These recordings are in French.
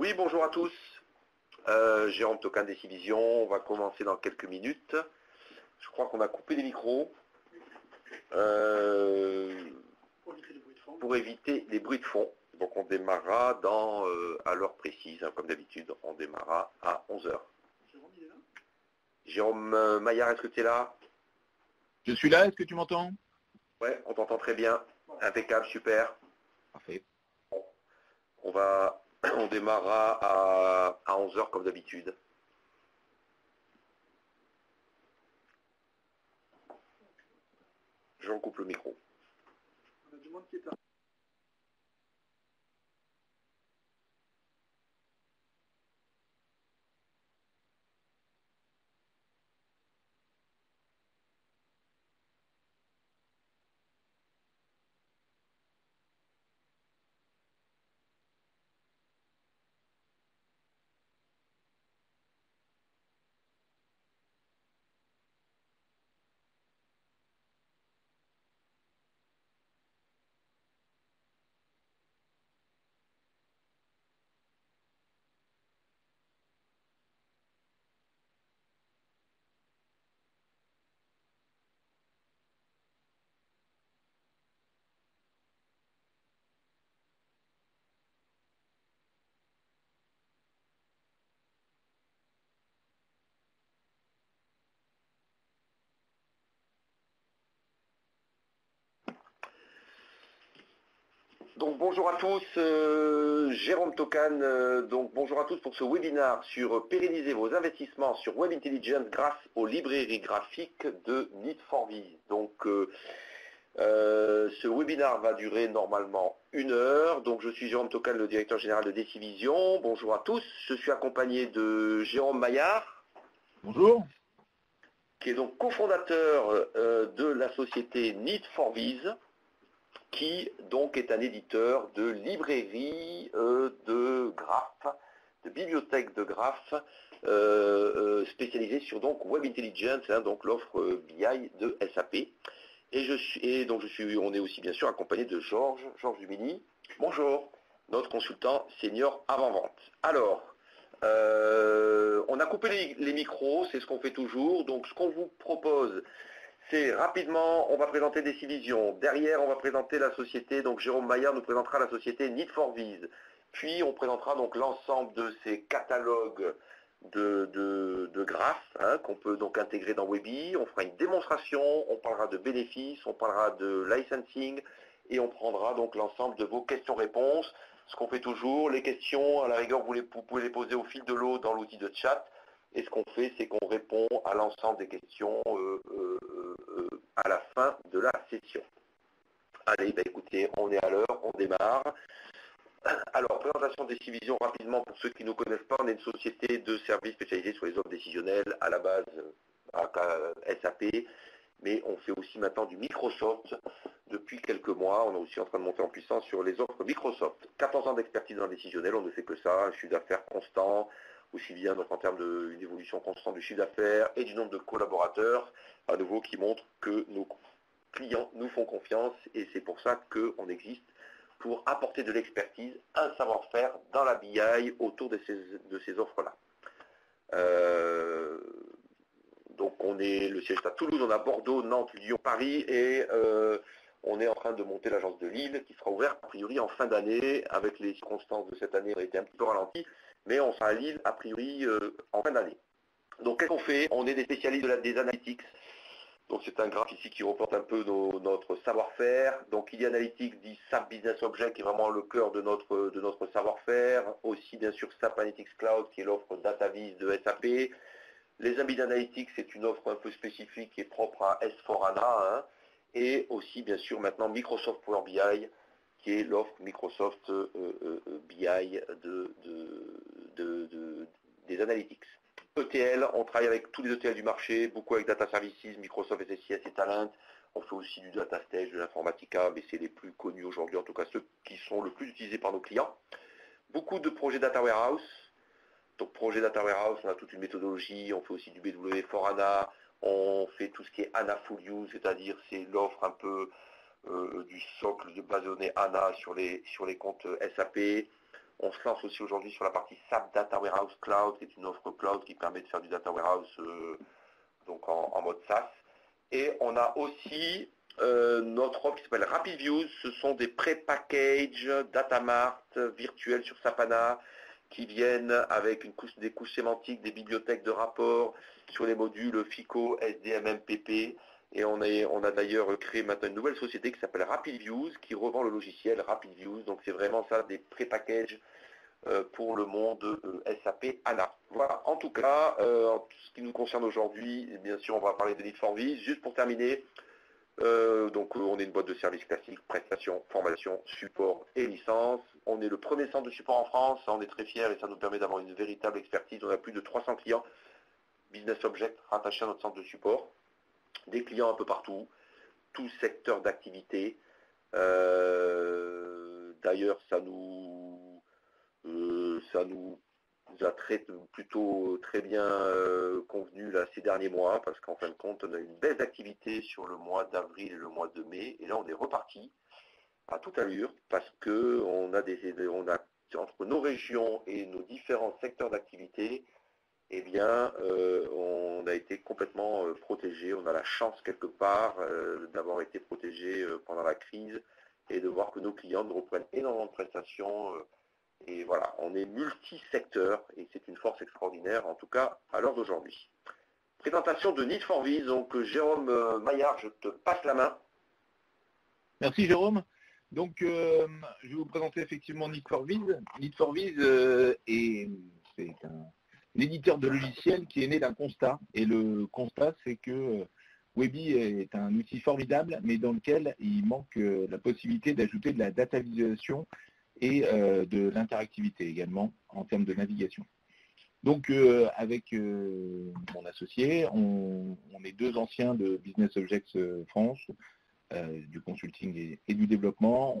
Oui, bonjour à tous. Euh, Jérôme Tocan Décivision, on va commencer dans quelques minutes. Je crois qu'on a coupé les micros euh, pour éviter les bruits de fond. Donc on démarrera dans, euh, à l'heure précise, hein, comme d'habitude, on démarrera à 11h. Jérôme Maillard, est-ce que tu es là? Je suis là, est-ce que tu m'entends? Ouais, on t'entend très bien. Impeccable, super. Parfait. On va, on démarrera à, à 11h comme d'habitude. Je recoupe le micro. Donc bonjour à tous, euh, Jérôme Tocan, euh, donc bonjour à tous pour ce webinaire sur pérenniser vos investissements sur Web Intelligence grâce aux librairies graphiques de Need for Viz. Donc euh, ce webinaire va durer normalement une heure. Donc je suis Jérôme Tocan, le directeur général de Décivision. Bonjour à tous, je suis accompagné de Jérôme Maillard, Bonjour. qui est donc cofondateur de la société Need for Viz qui donc est un éditeur de librairie euh, de graphes, de bibliothèque de graphes, euh, euh, spécialisée sur donc Web Intelligence, hein, donc l'offre euh, BI de SAP. Et, donc je suis, on est aussi bien sûr accompagné de Georges, Georges Dumini. Bonjour, notre consultant senior avant-vente. Alors, euh, on a coupé les micros, c'est ce qu'on fait toujours. Donc ce qu'on vous propose, rapidement, on va présenter des divisions. Derrière, on va présenter la société, donc Jérôme Maillard nous présentera la société Need for Viz. Puis on présentera donc l'ensemble de ces catalogues de, graphes hein, qu'on peut donc intégrer dans Webi. On fera une démonstration, on parlera de bénéfices, on parlera de licensing et on prendra donc l'ensemble de vos questions-réponses. Ce qu'on fait toujours, les questions, à la rigueur, vous, les, vous pouvez les poser au fil de l'eau dans l'outil de chat. Et ce qu'on fait, c'est qu'on répond à l'ensemble des questions euh, euh, euh, à la fin de la session. Allez, bah écoutez, on est à l'heure, on démarre. Alors, présentation des divisions rapidement pour ceux qui ne nous connaissent pas. On est une société de services spécialisés sur les offres décisionnelles à la base à SAP, mais on fait aussi maintenant du Microsoft depuis quelques mois. On est aussi en train de monter en puissance sur les offres Microsoft. 14 ans d'expertise dans le décisionnel, on ne fait que ça, un chiffre d'affaires constant, aussi bien donc en termes d'une évolution constante du chiffre d'affaires et du nombre de collaborateurs, à nouveau qui montre que nos clients nous font confiance. Et c'est pour ça qu'on existe pour apporter de l'expertise, un savoir-faire dans la BI autour de ces, de ces offres-là. Euh, donc on est le siège à Toulouse, on a Bordeaux, Nantes, Lyon, Paris et euh, on est en train de monter l'agence de Lille qui sera ouverte a priori en fin d'année. Avec les circonstances de cette année ont été un petit peu ralenties mais on sera à Lille a priori euh, en fin d'année. Donc qu'est-ce qu'on fait? On est des spécialistes des analytics. Donc c'est un graphe ici qui reporte un peu notre savoir-faire. Donc il y a Analytics dit SAP Business Object qui est vraiment le cœur de notre, de notre savoir-faire. Aussi bien sûr SAP Analytics Cloud qui est l'offre DataVis de SAP. Les Ambid Analytics c'est une offre un peu spécifique est propre à S4HANA. Hein. Et aussi bien sûr maintenant Microsoft Power BI qui est l'offre Microsoft euh, euh, BI de, de, de, des Analytics. ETL, on travaille avec tous les ETL du marché, beaucoup avec Data Services, Microsoft SSIS et Talent. On fait aussi du Data Stage, de l'Informatica, mais c'est les plus connus aujourd'hui, en tout cas ceux qui sont le plus utilisés par nos clients. Beaucoup de projets Data Warehouse. Donc projet Data Warehouse, on a toute une méthodologie, on fait aussi du BW for HANA, on fait tout ce qui est HANA Full Use, c'est-à-dire c'est l'offre un peu euh, du socle de base de données ANA sur les, sur les comptes SAP. On se lance aussi aujourd'hui sur la partie SAP Data Warehouse Cloud, qui est une offre cloud qui permet de faire du data warehouse donc en, mode SaaS. Et on a aussi notre offre qui s'appelle RapidViews. Ce sont des pré-packages Datamart virtuels sur Sapana qui viennent avec des couches sémantiques, des bibliothèques de rapports sur les modules FICO, SDM, PP. Et on, a d'ailleurs créé maintenant une nouvelle société qui s'appelle RapidViews, qui revend le logiciel RapidViews. Donc c'est vraiment ça, des pré-packages euh, pour le monde euh, SAP ANA. Voilà, en tout cas, euh, ce qui nous concerne aujourd'hui, bien sûr, on va parler de Need for Vis. Juste pour terminer, donc on est une boîte de services classiques, prestations, formation, support et licence. On est le premier centre de support en France, on est très fiers et ça nous permet d'avoir une véritable expertise. On a plus de 300 clients Business Object rattachés à notre centre de support des clients un peu partout, tout secteur d'activité. Euh, d'ailleurs, ça nous, euh, ça nous a très, plutôt très bien euh, convenu là, ces derniers mois, parce qu'en fin de compte, on a une belle activité sur le mois d'avril et le mois de mai, et là on est reparti à toute allure, parce que on a des on a entre nos régions et nos différents secteurs d'activité, eh bien, euh, on a été complètement euh, protégé. On a la chance quelque part euh, d'avoir été protégé pendant la crise et de voir que nos clients reprennent énormément de prestations. et voilà, on est multi-secteur et c'est une force extraordinaire, en tout cas à l'heure d'aujourd'hui. Présentation de Need for Vis. Donc, Jérôme Maillard, je te passe la main. Merci, Jérôme. Donc, je vais vous présenter effectivement Need for Vis. Need for Vis est, un l'éditeur de logiciels qui est né d'un constat. Et le constat, c'est que euh, Webi est un outil formidable, mais dans lequel il manque euh, la possibilité d'ajouter de la data visualisation et euh, de l'interactivité également en termes de navigation. Donc avec mon associé, on, est deux anciens de Business Objects France, du consulting et, du développement.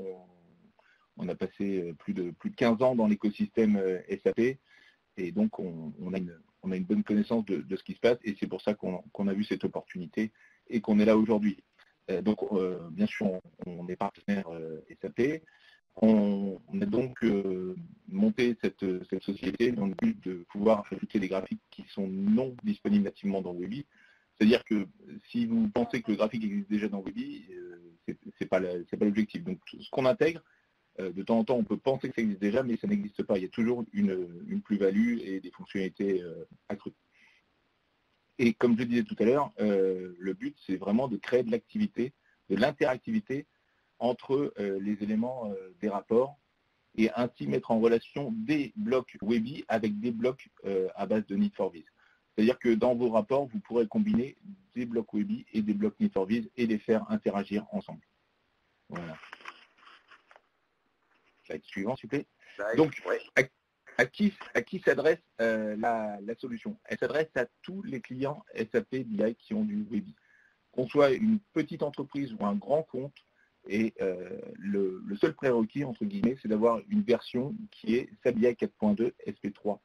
On, a passé plus de, plus de 15 ans dans l'écosystème SAP et donc, on, a, une, bonne connaissance de, ce qui se passe et c'est pour ça qu'on a vu cette opportunité et qu'on est là aujourd'hui. Euh, donc, euh, bien sûr, on, est partenaire euh, SAP. On, a donc monté cette, société dans le but de pouvoir ajouter des graphiques qui sont non disponibles nativement dans Webi. C'est-à-dire que si vous pensez que le graphique existe déjà dans Webi, ce n'est pas l'objectif. Donc, ce qu'on intègre, de temps en temps, on peut penser que ça existe déjà, mais ça n'existe pas. Il y a toujours une, plus-value et des fonctionnalités euh, accrues. Et comme je disais tout à l'heure, euh, le but, c'est vraiment de créer de l'activité, de l'interactivité entre les éléments des rapports et ainsi mettre en relation des blocs Webi avec des blocs à base de Need for Vis. C'est-à-dire que dans vos rapports, vous pourrez combiner des blocs Webi et des blocs Need for Vis et les faire interagir ensemble. Voilà suivant, s'il vous plaît. Donc, à, qui, à qui s'adresse euh, la, solution? Elle s'adresse à tous les clients SAP BI qui ont du Webi. Qu'on soit une petite entreprise ou un grand compte, et euh, le, seul prérequis, entre guillemets, c'est d'avoir une version qui est SAP BI 4.2 SP3+.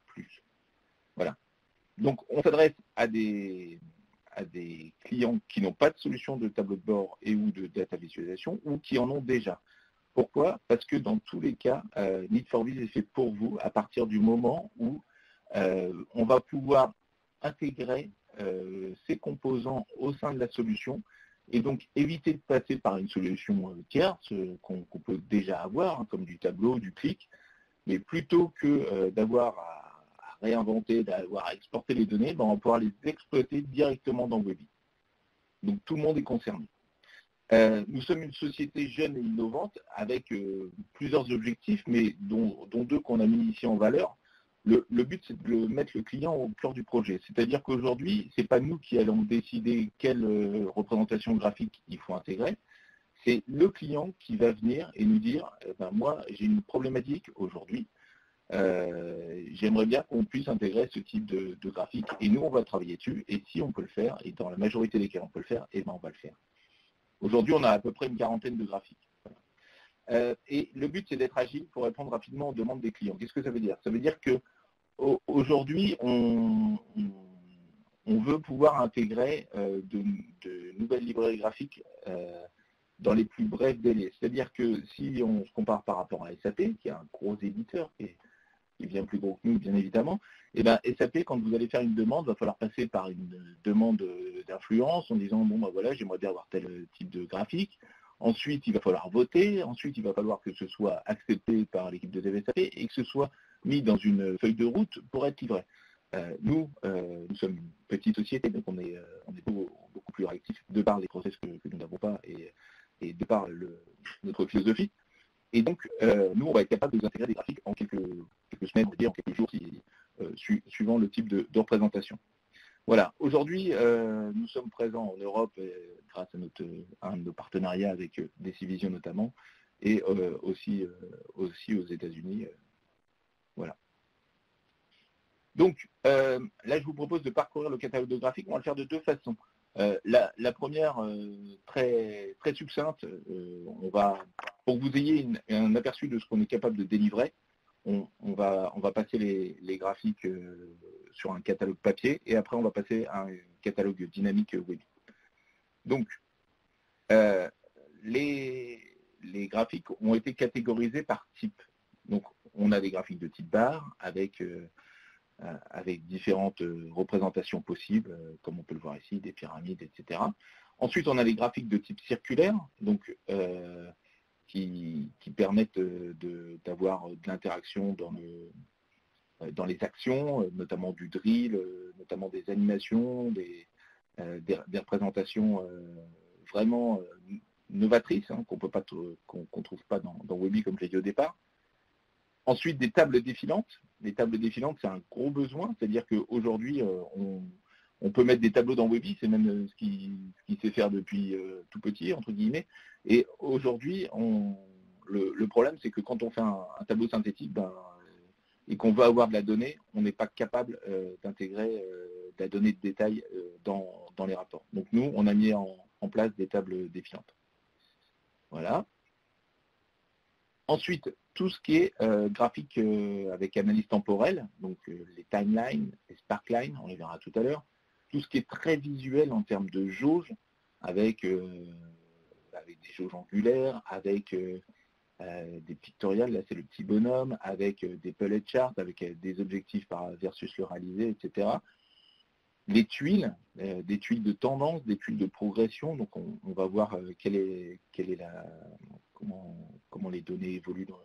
Voilà. Donc, on s'adresse à des, à des clients qui n'ont pas de solution de tableau de bord et ou de data visualisation ou qui en ont déjà. Pourquoi? Parce que dans tous les cas, euh, Need for Vis est fait pour vous à partir du moment où euh, on va pouvoir intégrer euh, ces composants au sein de la solution et donc éviter de passer par une solution tierce qu'on peut déjà avoir, hein, comme du tableau, du clic, mais plutôt que d'avoir à, réinventer, d'avoir à exporter les données, ben, on va pouvoir les exploiter directement dans Webi. Donc tout le monde est concerné. Euh, nous sommes une société jeune et innovante avec euh, plusieurs objectifs, mais dont, deux qu'on a mis ici en valeur. Le, but, c'est de mettre le client au cœur du projet. C'est-à-dire qu'aujourd'hui, ce n'est pas nous qui allons décider quelle euh, représentation graphique il faut intégrer. C'est le client qui va venir et nous dire, ben, moi, j'ai une problématique aujourd'hui. J'aimerais bien qu'on puisse intégrer ce type de, graphique. Et nous, on va travailler dessus. Et si on peut le faire, et dans la majorité des cas, on peut le faire, eh ben, on va le faire. Aujourd'hui, on a à peu près une quarantaine de graphiques. Euh, et le but, c'est d'être agile pour répondre rapidement aux demandes des clients. Qu'est-ce que ça veut dire? Ça veut dire qu'aujourd'hui, on, veut pouvoir intégrer euh, de, nouvelles librairies graphiques euh, dans les plus brefs délais. C'est-à-dire que si on se compare par rapport à SAP, qui est un gros éditeur, bien plus gros que nous, bien évidemment, et eh ben SAP, quand vous allez faire une demande, va falloir passer par une demande d'influence en disant bon ben voilà, j'aimerais bien avoir tel type de graphique. Ensuite, il va falloir voter. Ensuite, il va falloir que ce soit accepté par l'équipe de SAP et que ce soit mis dans une feuille de route pour être livré. Euh, nous, euh, nous sommes une petite société, donc on est, euh, beaucoup, plus réactifs de par les process que, nous n'avons pas et, de par notre philosophie. Et donc, nous, on va être capable de vous intégrer des graphiques en quelques, semaines, en quelques jours, suivant le type de, représentation. Voilà, aujourd'hui, nous sommes présents en Europe grâce à, notre, un de nos partenariats avec Decivision notamment, et aussi, aussi aux États-Unis. voilà. Donc euh, là, je vous propose de parcourir le catalogue de graphiques. On va le faire de deux façons. Euh, la, première, euh, très, succincte, on va, pour que vous ayez un aperçu de ce qu'on est capable de délivrer, on, va, passer les, graphiques sur un catalogue papier et après on va passer à un catalogue dynamique web. Donc, les, les, graphiques ont été catégorisés par type. Donc, on a des graphiques de type barre avec euh, avec différentes euh, représentations possibles, euh, comme on peut le voir ici, des pyramides, etc. Ensuite, on a les graphiques de type circulaire, donc qui, permettent d'avoir de, l'interaction dans, les actions, notamment du drill, notamment des animations, des, représentations vraiment novatrices, hein, qu'on ne trouve pas dans, dans Webi, comme j'ai dit au départ. Ensuite, des tables défilantes. Les tables défilantes, c'est un gros besoin, c'est-à-dire qu'aujourd'hui, euh, on, peut mettre des tableaux dans Webi, c'est même euh, ce qui, sait faire depuis euh, tout petit, entre guillemets. Et aujourd'hui, le, problème, c'est que quand on fait un, tableau synthétique, ben, et qu'on veut avoir de la donnée, on n'est pas capable d'intégrer de la donnée de détail dans, les rapports. Donc nous, on a mis en place des tables défilantes. Voilà. Ensuite, tout ce qui est euh, graphique euh, avec analyse temporelle, donc euh, les timelines, les sparklines, on les verra tout à l'heure, tout ce qui est très visuel en termes de jauge, avec, des jauges angulaires, avec des pictoriales, là c'est le petit bonhomme, avec des bullet charts, avec des objectifs par versus le réalisé, etc. Les tuiles, des tuiles de tendance, des tuiles de progression, donc on, va voir quelle est, comment, comment les données évoluent dans,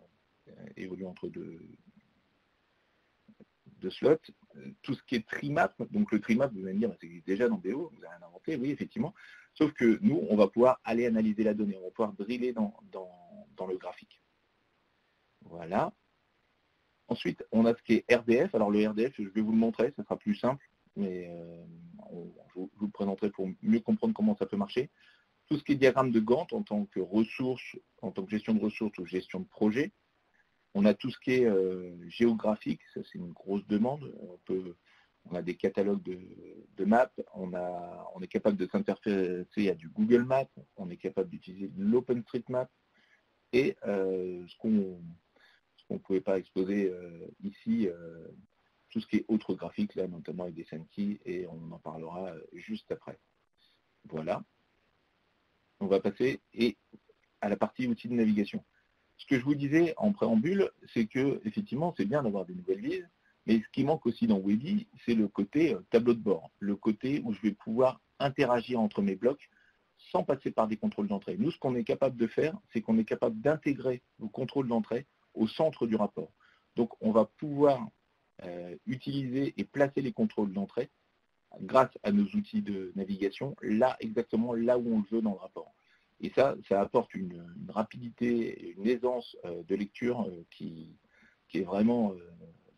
évolue entre deux, slots. Tout ce qui est trimap, donc le trimap, vous allez me dire, c'est déjà dans BO, vous avez rien inventé, oui, effectivement. Sauf que nous, on va pouvoir aller analyser la donnée, on va pouvoir driller dans, dans, le graphique. Voilà. Ensuite, on a ce qui est RDF. Alors le RDF, je vais vous le montrer, ça sera plus simple, mais euh, je vous le présenterai pour mieux comprendre comment ça peut marcher. Tout ce qui est diagramme de Gantt en tant que ressources, en tant que gestion de ressources ou gestion de projet, on a tout ce qui est euh, géographique, ça c'est une grosse demande. On, a des catalogues de, maps, on, est capable de s'interférer à du Google Maps, on est capable d'utiliser l'OpenStreetMap et euh, ce qu'on ne pouvait pas exposer euh, ici, tout ce qui est autre graphique, là, notamment avec des Sankey, et on en parlera juste après. Voilà. On va passer à la partie outils de navigation. Ce que je vous disais en préambule, c'est que effectivement, c'est bien d'avoir des nouvelles vises, mais ce qui manque aussi dans Webi, c'est le côté euh, tableau de bord, le côté où je vais pouvoir interagir entre mes blocs sans passer par des contrôles d'entrée. Nous, ce qu'on est capable de faire, c'est qu'on est capable d'intégrer vos contrôles d'entrée au centre du rapport. Donc, on va pouvoir euh, utiliser et placer les contrôles d'entrée grâce à nos outils de navigation, là, exactement là où on le veut dans le rapport. Et ça, ça apporte une, rapidité et une aisance euh, de lecture euh, qui, est vraiment euh,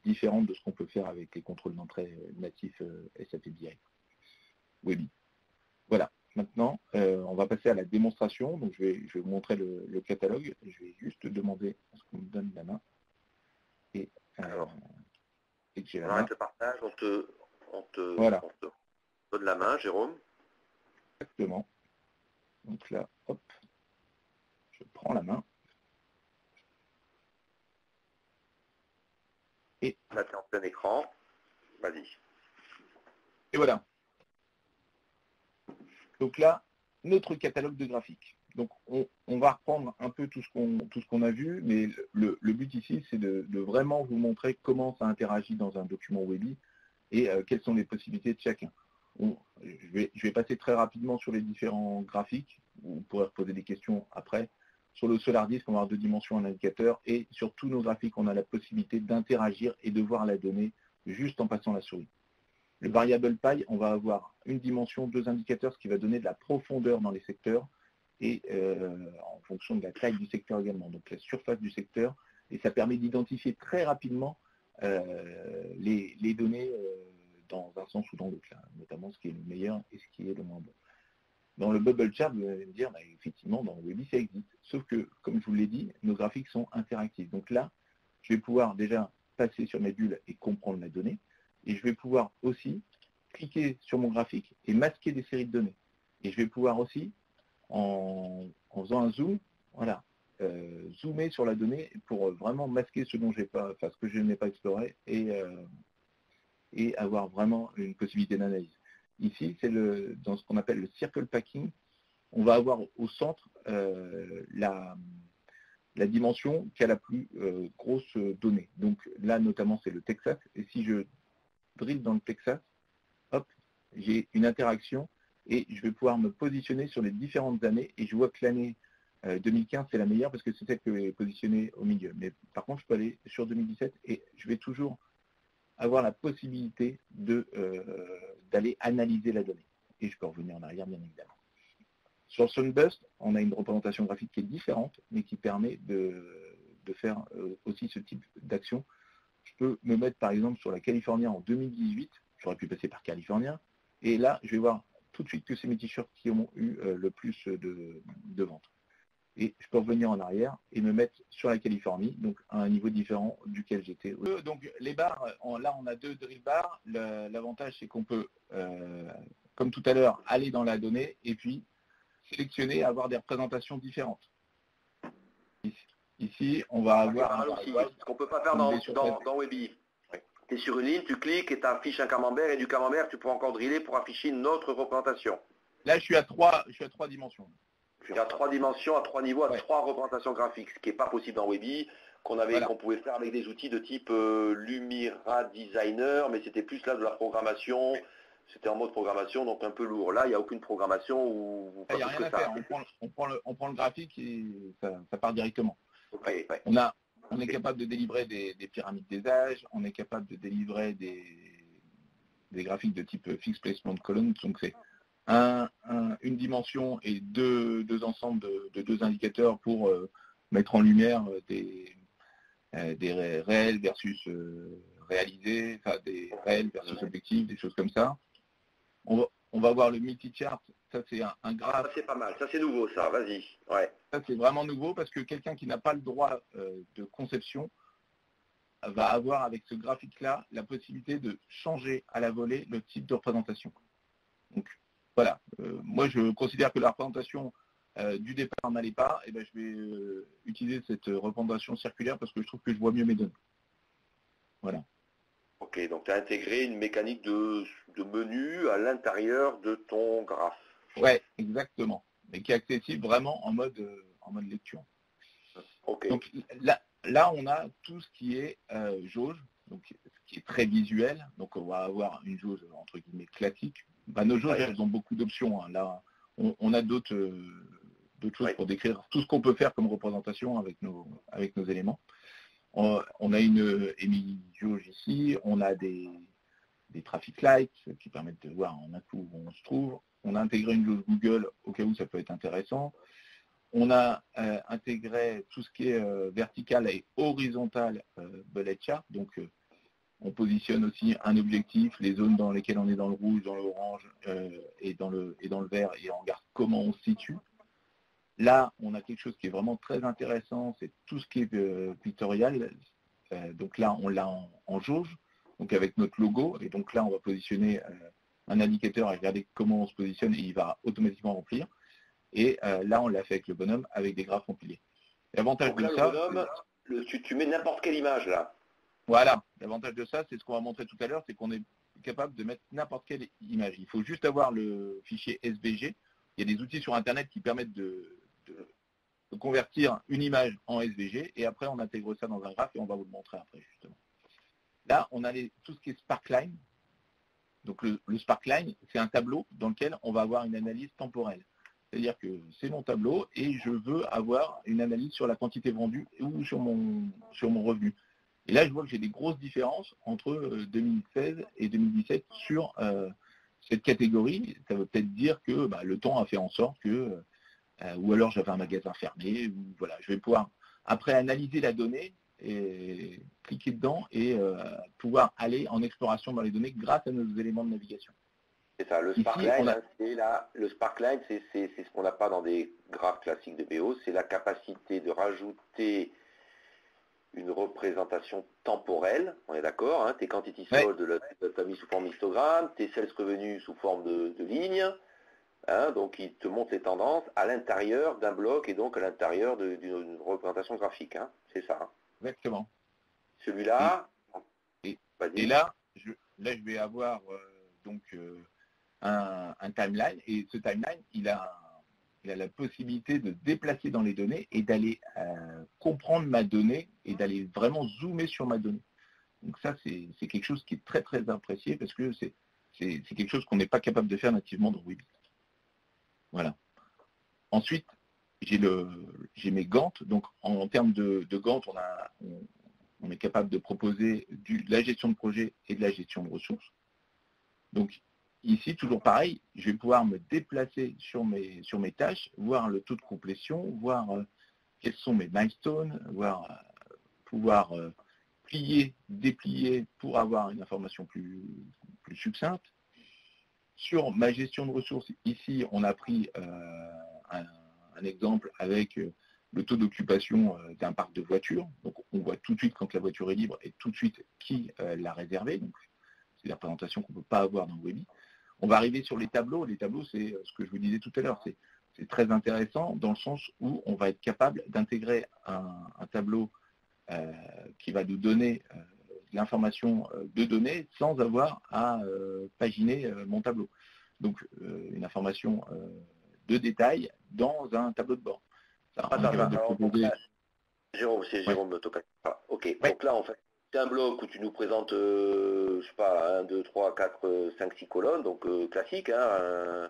différente de ce qu'on peut faire avec les contrôles d'entrée natifs SAP BI. Webi. Voilà. Maintenant, on va passer à la démonstration. Donc, je vais, vous montrer le, catalogue. Je vais juste demander à ce qu'on me donne la main. Et, alors, et que on arrête le partage, on te, on te donne la main, Jérôme. Exactement. Donc là, hop, je prends la main. Et là, tu en plein écran. Vas-y. Et voilà. Donc là, notre catalogue de graphiques. donc on, va reprendre un peu tout ce qu'on a vu, mais le, but ici, c'est de, vraiment vous montrer comment ça interagit dans un document Webi et euh, quelles sont les possibilités de chacun. Je, vais, passer très rapidement sur les différents graphiques. Vous pourrez poser des questions après. Sur le SolarDisk, on va avoir deux dimensions, un indicateur, et sur tous nos graphiques, on a la possibilité d'interagir et de voir la donnée juste en passant la souris. Le variable pi, on va avoir une dimension, deux indicateurs, ce qui va donner de la profondeur dans les secteurs et euh, en fonction de la taille du secteur également, donc la surface du secteur. Et ça permet d'identifier très rapidement euh, les, données euh, dans un sens ou dans l'autre, notamment ce qui est le meilleur et ce qui est le moins bon. Dans le bubble chart, vous allez me dire, bah, effectivement, dans Webi, ça existe. Sauf que, comme je vous l'ai dit, nos graphiques sont interactifs. Donc là, je vais pouvoir déjà passer sur mes bulles et comprendre la donnée. Et je vais pouvoir aussi cliquer sur mon graphique et masquer des séries de données. Et je vais pouvoir aussi, en, faisant un zoom, voilà, euh, zoomer sur la donnée pour vraiment masquer ce dont j'ai pas, ce que je n'ai pas exploré et, euh, et avoir vraiment une possibilité d'analyse. Ici, c'est dans ce qu'on appelle le circle packing. On va avoir au centre euh, la, dimension qui a la plus grosse donnée. Donc là, notamment, c'est le Texas. Et si je drill dans le Texas, hop, j'ai une interaction et je vais pouvoir me positionner sur les différentes années et je vois que l'année 2015 euh, c'est la meilleure parce que c'est celle que j'ai positionnée au milieu. Mais par contre, je peux aller sur 2017 et je vais toujours avoir la possibilité euh, d'aller analyser la donnée. Et je peux revenir en arrière, bien évidemment. Sur Sunbust, on a une représentation graphique qui est différente, mais qui permet de, faire euh, aussi ce type d'action je peux me mettre par exemple sur la California en 2018, j'aurais pu passer par California, et là je vais voir tout de suite que c'est mes t-shirts qui ont eu euh, le plus de, ventes. Et je peux revenir en arrière et me mettre sur la Californie, donc à un niveau différent duquel j'étais. Euh, donc les barres, là on a deux drill bars. L'avantage c'est qu'on peut, euh, comme tout à l'heure, aller dans la donnée et puis sélectionner, avoir des représentations différentes. Ici, on va avoir ce qu'on ne peut pas faire dans, dans, Webi. Tu es sur une ligne, tu cliques et tu affiches un camembert et du camembert, tu peux encore driller pour afficher une autre représentation. Là, je suis à trois, je suis à trois dimensions. Je suis à trois dimensions, à trois niveaux, à trois représentations graphiques, ce qui n'est pas possible dans Webi, qu'on avait, qu'on pouvait faire avec des outils de type euh, Lumira Designer, mais c'était plus là de la programmation. C'était en mode programmation, donc un peu lourd. Là, il n'y a aucune programmation où Il n'y a rien à faire. On prend, le, graphique et ça part directement. On, a, on est capable de délivrer des, pyramides des âges, on est capable de délivrer des, des graphiques de type fixed placement column. Donc c'est une dimension et deux, ensembles de, deux indicateurs pour euh, mettre en lumière des, euh, des réels versus euh, réalisés, enfin des réels versus objectifs, des choses comme ça. On on va voir le multi-chart. Ça, c'est un, graphe. Ça, c'est pas mal. Ça, c'est nouveau, ça. Vas-y. Ouais. Ça, c'est vraiment nouveau parce que quelqu'un qui n'a pas le droit euh, de conception va avoir avec ce graphique-là la possibilité de changer à la volée le type de représentation. Donc, voilà. Euh, moi, je considère que la représentation euh, du départ n'allait pas. Et ben, je vais utiliser cette représentation circulaire parce que je trouve que je vois mieux mes données. Voilà. Ok, donc tu as intégré une mécanique de, menu à l'intérieur de ton graphe. Ouais, exactement. Mais qui est accessible vraiment en mode, euh, en mode lecture. Ok. Donc là, là, on a tout ce qui est euh, jauge, donc ce qui est très visuel. Donc on va avoir une jauge entre guillemets classique. Bah, nos jauges, elles ont beaucoup d'options. Hein. Là, on, a d'autres euh, choses pour décrire tout ce qu'on peut faire comme représentation avec nos, avec nos éléments. On, a une Emily Jauge ici, on a des, des traffic lights qui permettent de voir en un coup où on se trouve. On a intégré une jauge Google au cas où ça peut être intéressant. On a euh, intégré tout ce qui est euh, vertical et horizontal euh, bullet chart. Donc on positionne aussi un objectif, les zones dans lesquelles on est dans le rouge, dans l'orange et, dans le, et dans le vert, et on regarde comment on se situe. Là, on a quelque chose qui est vraiment très intéressant, c'est tout ce qui est euh, pictorial. Euh, donc là, on l'a en, jauge, donc avec notre logo. Et donc là, on va positionner euh, un indicateur et regarder comment on se positionne et il va automatiquement remplir. Et là, on l'a fait avec le bonhomme avec des graphes compilés. L'avantage de ça, tu, mets n'importe quelle image là. Voilà. L'avantage de ça, c'est ce qu'on va montrer tout à l'heure, c'est qu'on est capable de mettre n'importe quelle image. Il faut juste avoir le fichier SVG. Il y a des outils sur Internet qui permettent de, convertir une image en SVG et après on intègre ça dans un graphe et on va vous le montrer après justement. Là, on a tout ce qui est Sparkline. Donc le, Sparkline, c'est un tableau dans lequel on va avoir une analyse temporelle. C'est-à-dire que c'est mon tableau et je veux avoir une analyse sur la quantité vendue ou sur mon, sur mon revenu. Et là, je vois que j'ai des grosses différences entre 2016 euh, et 2017 sur euh, cette catégorie. Ça veut peut-être dire que bah, le temps a fait en sorte que, euh, ou alors j'avais un magasin fermé, ou voilà, je vais pouvoir après analyser la donnée et cliquer dedans et pouvoir aller en exploration dans les données grâce à nos éléments de navigation. C'est ça, le Sparkline, c'est le Sparkline, c'est ce qu'on n'a pas dans des graphes classiques de BO, c'est la capacité de rajouter une représentation temporelle, on est d'accord, hein, tes quantities sold de la mis sous forme histogramme, tes sales revenus sous forme de, de ligne, hein, donc il te montre les tendances à l'intérieur d'un bloc et donc à l'intérieur d'une représentation graphique, hein, c'est ça. Exactement. Celui-là, et, là, je, là je vais avoir euh, donc euh, un, un, timeline. Et ce timeline il a il a la possibilité de déplacer dans les données et d'aller euh, comprendre ma donnée et d'aller vraiment zoomer sur ma donnée. Donc ça, c'est quelque chose qui est très très apprécié parce que c'est quelque chose qu'on n'est pas capable de faire nativement dans Weebit. Voilà. Ensuite, j'ai mes gantes. Donc en, termes de, de gantes, on, a, on, est capable de proposer du, de la gestion de projet et de la gestion de ressources. Donc Ici, toujours pareil, je vais pouvoir me déplacer sur mes, sur mes tâches, voir le taux de complétion, voir euh, quels sont mes milestones, voir, euh, pouvoir euh, plier, déplier pour avoir une information plus, plus succincte. Sur ma gestion de ressources, ici, on a pris un, exemple avec le taux d'occupation d'un parc de voitures. Donc, on voit tout de suite quand la voiture est libre et tout de suite qui l'a réservée. c'est la présentation qu'on ne peut pas avoir dans Webi. On va arriver sur les tableaux. Les tableaux, c'est ce que je vous disais tout à l'heure. C'est très intéressant dans le sens où on va être capable d'intégrer un, tableau euh, qui va nous donner euh, l'information euh, de données sans avoir à paginer mon tableau. Donc une information de détail dans un tableau de bord. Jérôme, c'est Jérôme ok, donc là en fait, c'est un bloc où tu nous présentes, euh, je sais pas, 1, 2, 3, 4, 5, 6 colonnes, donc euh, classique. Hein,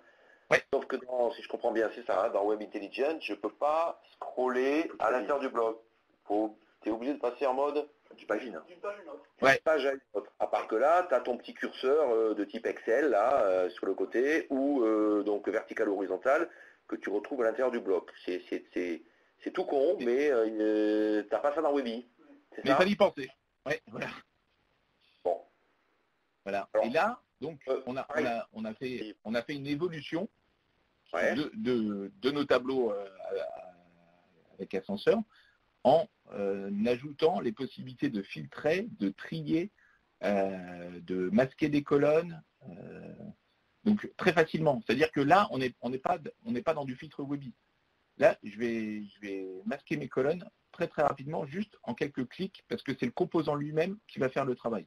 Sauf que si je comprends bien, c'est ça, hein, dans Web Intelligence, je ne peux pas scroller à l'intérieur du bloc. Tu es obligé de passer en mode du pagine. page à une autre. À part que là, tu as ton petit curseur euh, de type Excel, là, sur le côté, ou donc vertical ou horizontal, que tu retrouves à l'intérieur du bloc. C'est tout con, mais tu n'as pas ça dans Webi. Mais il fallait y penser. Oui, voilà. Bon. Voilà. Et là, donc, euh, on, a, on, a, fait, on a fait une évolution de, nos tableaux euh, avec ascenseur en euh, ajoutant les possibilités de filtrer, de trier, de masquer des colonnes. donc très facilement. C'est-à-dire que là, on n'est on pas, pas dans du filtre Webi. Là, je vais, je vais masquer mes colonnes très très rapidement, juste en quelques clics, parce que c'est le composant lui-même qui va faire le travail.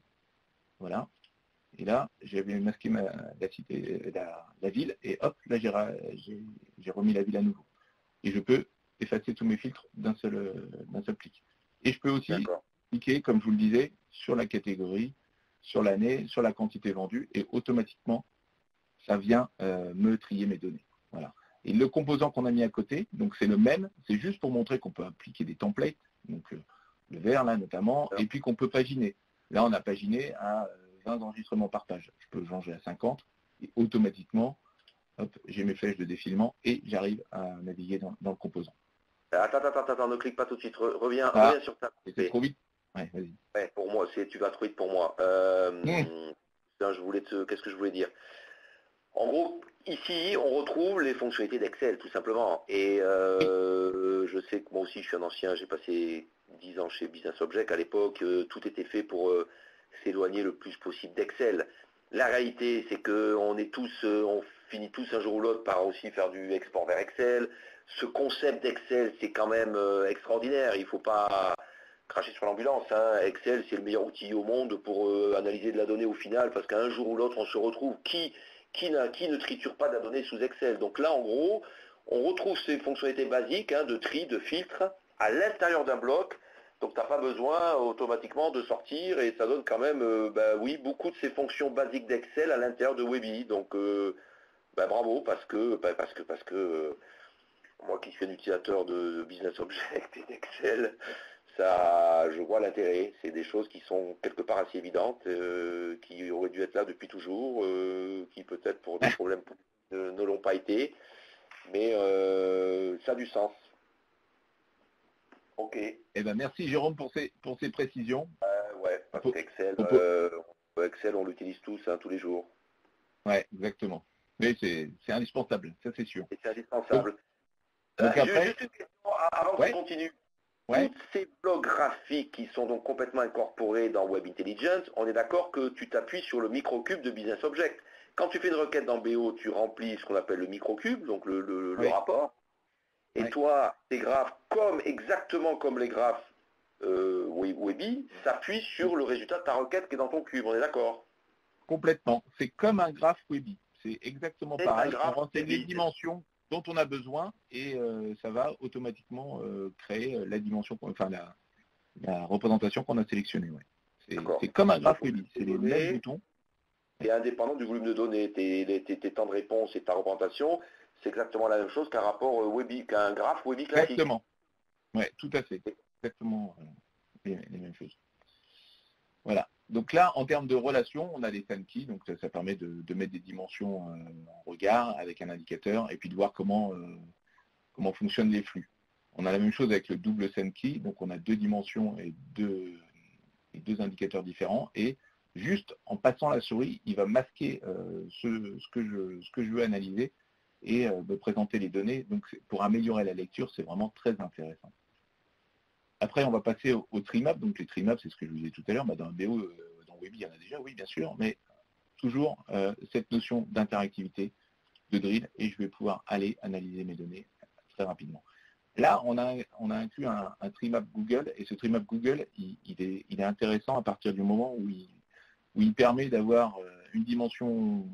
Voilà. Et là, j'avais masqué ma, la, cité, la, ville, et hop, là j'ai remis la ville à nouveau. Et je peux effacer tous mes filtres d'un seul, seul clic. Et je peux aussi cliquer, comme je vous le disais, sur la catégorie, sur l'année, sur la quantité vendue, et automatiquement, ça vient euh, me trier mes données. Voilà. Et le composant qu'on a mis à côté, donc c'est le même, c'est juste pour montrer qu'on peut appliquer des templates, donc euh, le vert là notamment, et puis qu'on peut paginer. Là, on a paginé à 20 euh, enregistrements par page. Je peux changer à 50 et automatiquement, hop, j'ai mes flèches de défilement et j'arrive à naviguer dans, le composant. Attends, attends, attends, ne clique pas tout de suite. Reviens, ah, reviens sur ta. C'est trop vite. Ouais, vas-y. Ouais, pour moi, tu vas trop vite pour moi. Euh, mmh. je voulais te, qu'est-ce que je voulais dire? En gros, Ici, on retrouve les fonctionnalités d'Excel, tout simplement. Et euh, je sais que moi aussi, je suis un ancien, j'ai passé 10 ans chez Business Object. À l'époque, euh, tout était fait pour euh, s'éloigner le plus possible d'Excel. La réalité, c'est qu'on est tous, on finit tous un jour ou l'autre par aussi faire du export vers Excel. Ce concept d'Excel, c'est quand même extraordinaire. Il ne faut pas cracher sur l'ambulance. Hein. Excel, c'est le meilleur outil au monde pour analyser de la donnée au final, parce qu'un jour ou l'autre, on se retrouve qui qui, ne triture pas de la donnée sous Excel. Donc là, en gros, on retrouve ces fonctionnalités basiques hein, de tri, de filtre à l'intérieur d'un bloc. Donc tu n'as pas besoin automatiquement de sortir et ça donne quand même euh, bah oui, beaucoup de ces fonctions basiques d'Excel à l'intérieur de Webi. Donc euh, bah, bravo parce que bah, parce que parce que euh, moi qui suis un utilisateur de, Business Object et d'Excel, ça je vois l'intérêt. C'est des choses qui sont quelque part assez évidentes, qui auraient dû être là depuis toujours, qui peut-être pour des problèmes ne l'ont pas été. Mais ça a du sens. Ok. Eh ben merci Jérôme pour ces, pour ces précisions. Euh, ouais, parce qu'Excel, euh, Excel, on l'utilise tous, hein, tous les jours. Ouais, exactement. Mais c'est indispensable, ça c'est sûr. C'est indispensable. Donc, euh, après... Juste une question avant qu'on continue. Toutes ces blocs graphiques qui sont donc complètement incorporés dans Web Intelligence, on est d'accord que tu t'appuies sur le microcube de Business Object. Quand tu fais une requête dans BO, tu remplis ce qu'on appelle le microcube, donc le, le rapport. Et toi, tes graphes, comme exactement comme les graphes euh, Webi, s'appuient sur le résultat de ta requête qui est dans ton cube. On est d'accord? Complètement. C'est comme un graphe Webi. C'est exactement pareil. On renseigne les dimensions dont on a besoin et euh, ça va automatiquement euh, créer la dimension, enfin la, représentation qu'on a sélectionnée. C'est comme un graphe. C'est les mêmes boutons. Et indépendant du volume de données, tes, tes temps de réponse et ta représentation, c'est exactement la même chose qu'un rapport euh, Webi, qu'un graphe Webi classique. Exactement. Oui, tout à fait. Exactement euh, les, mêmes choses. Voilà. Donc là, en termes de relations, on a les SANKey, donc ça, permet de, mettre des dimensions euh, en regard avec un indicateur et puis de voir comment, comment fonctionnent les flux. On a la même chose avec le double SANKey, donc on a deux dimensions et deux, deux indicateurs différents et juste en passant la souris, il va masquer ce, que je, ce que je veux analyser et euh, me présenter les données. Donc pour améliorer la lecture, c'est vraiment très intéressant. Après, on va passer au, Trimap. Donc les Trimap, c'est ce que je vous disais tout à l'heure, bah, dans BO, euh, dans Webi, il y en a déjà, oui, bien sûr, mais toujours euh, cette notion d'interactivité, de drill, et je vais pouvoir aller analyser mes données très rapidement. Là, on a, inclus un, Trimap Google, et ce Trimap Google, il, est, intéressant à partir du moment où il, permet d'avoir une dimension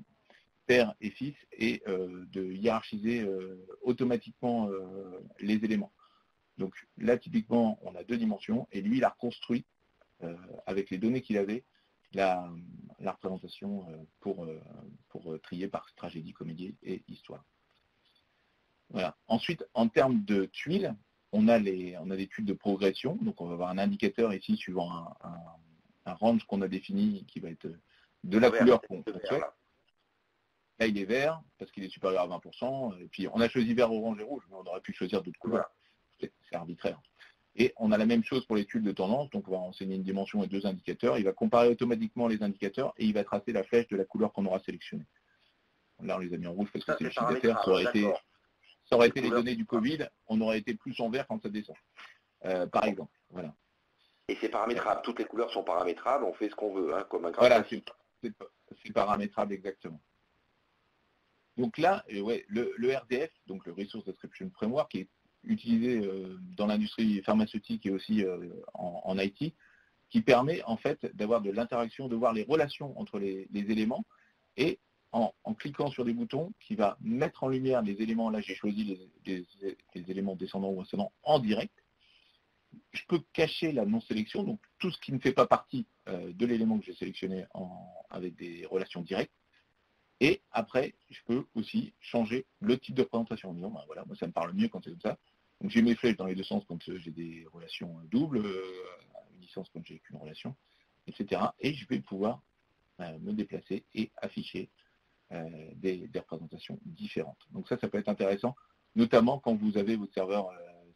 père et fils et euh, de hiérarchiser euh, automatiquement euh, les éléments. Donc là, typiquement, on a deux dimensions et lui, il a reconstruit avec les données qu'il avait la, représentation pour, pour trier par tragédie, comédie et histoire. Voilà. Ensuite, en termes de tuiles, on a, les, on a des tuiles de progression. Donc on va avoir un indicateur ici suivant un, range qu'on a défini qui va être de la couleur qu'on souhaite il est vert parce qu'il est supérieur à 20%. Et puis on a choisi vert, orange et rouge, mais on aurait pu choisir d'autres couleurs. C'est arbitraire. Et on a la même chose pour l'étude de tendance, donc on va renseigner une dimension et deux indicateurs. Il va comparer automatiquement les indicateurs et il va tracer la flèche de la couleur qu'on aura sélectionnée. Là, on les a mis en rouge parce que c'est le chiffre d'affaires. Ça aurait été, ça aurait été les données du Covid, on aurait été plus en vert quand ça descend. Euh, par exemple. Voilà. Et c'est paramétrable. Toutes les couleurs sont paramétrables. On fait ce qu'on veut, hein, comme un graphe. Voilà, c'est paramétrable exactement. Donc là, euh, ouais, le, RDF, donc le Resource Description Framework, qui est utilisé euh, dans l'industrie pharmaceutique et aussi euh, en, IT, qui permet en fait d'avoir de l'interaction, de voir les relations entre les, éléments et en, cliquant sur des boutons qui va mettre en lumière les éléments, là j'ai choisi les, éléments descendants ou ascendants en direct. Je peux cacher la non-sélection, donc tout ce qui ne fait pas partie de l'élément que j'ai sélectionné avec des relations directes. Et après, je peux aussi changer le type de présentation en ben voilà, moi ça me parle mieux quand c'est comme ça. Donc j'ai mes flèches dans les deux sens quand euh, j'ai des relations euh, doubles, euh, une licence quand j'ai qu'une relation, etc. Et je vais pouvoir me déplacer et afficher des, représentations différentes. Donc ça, ça peut être intéressant, notamment quand vous avez votre serveur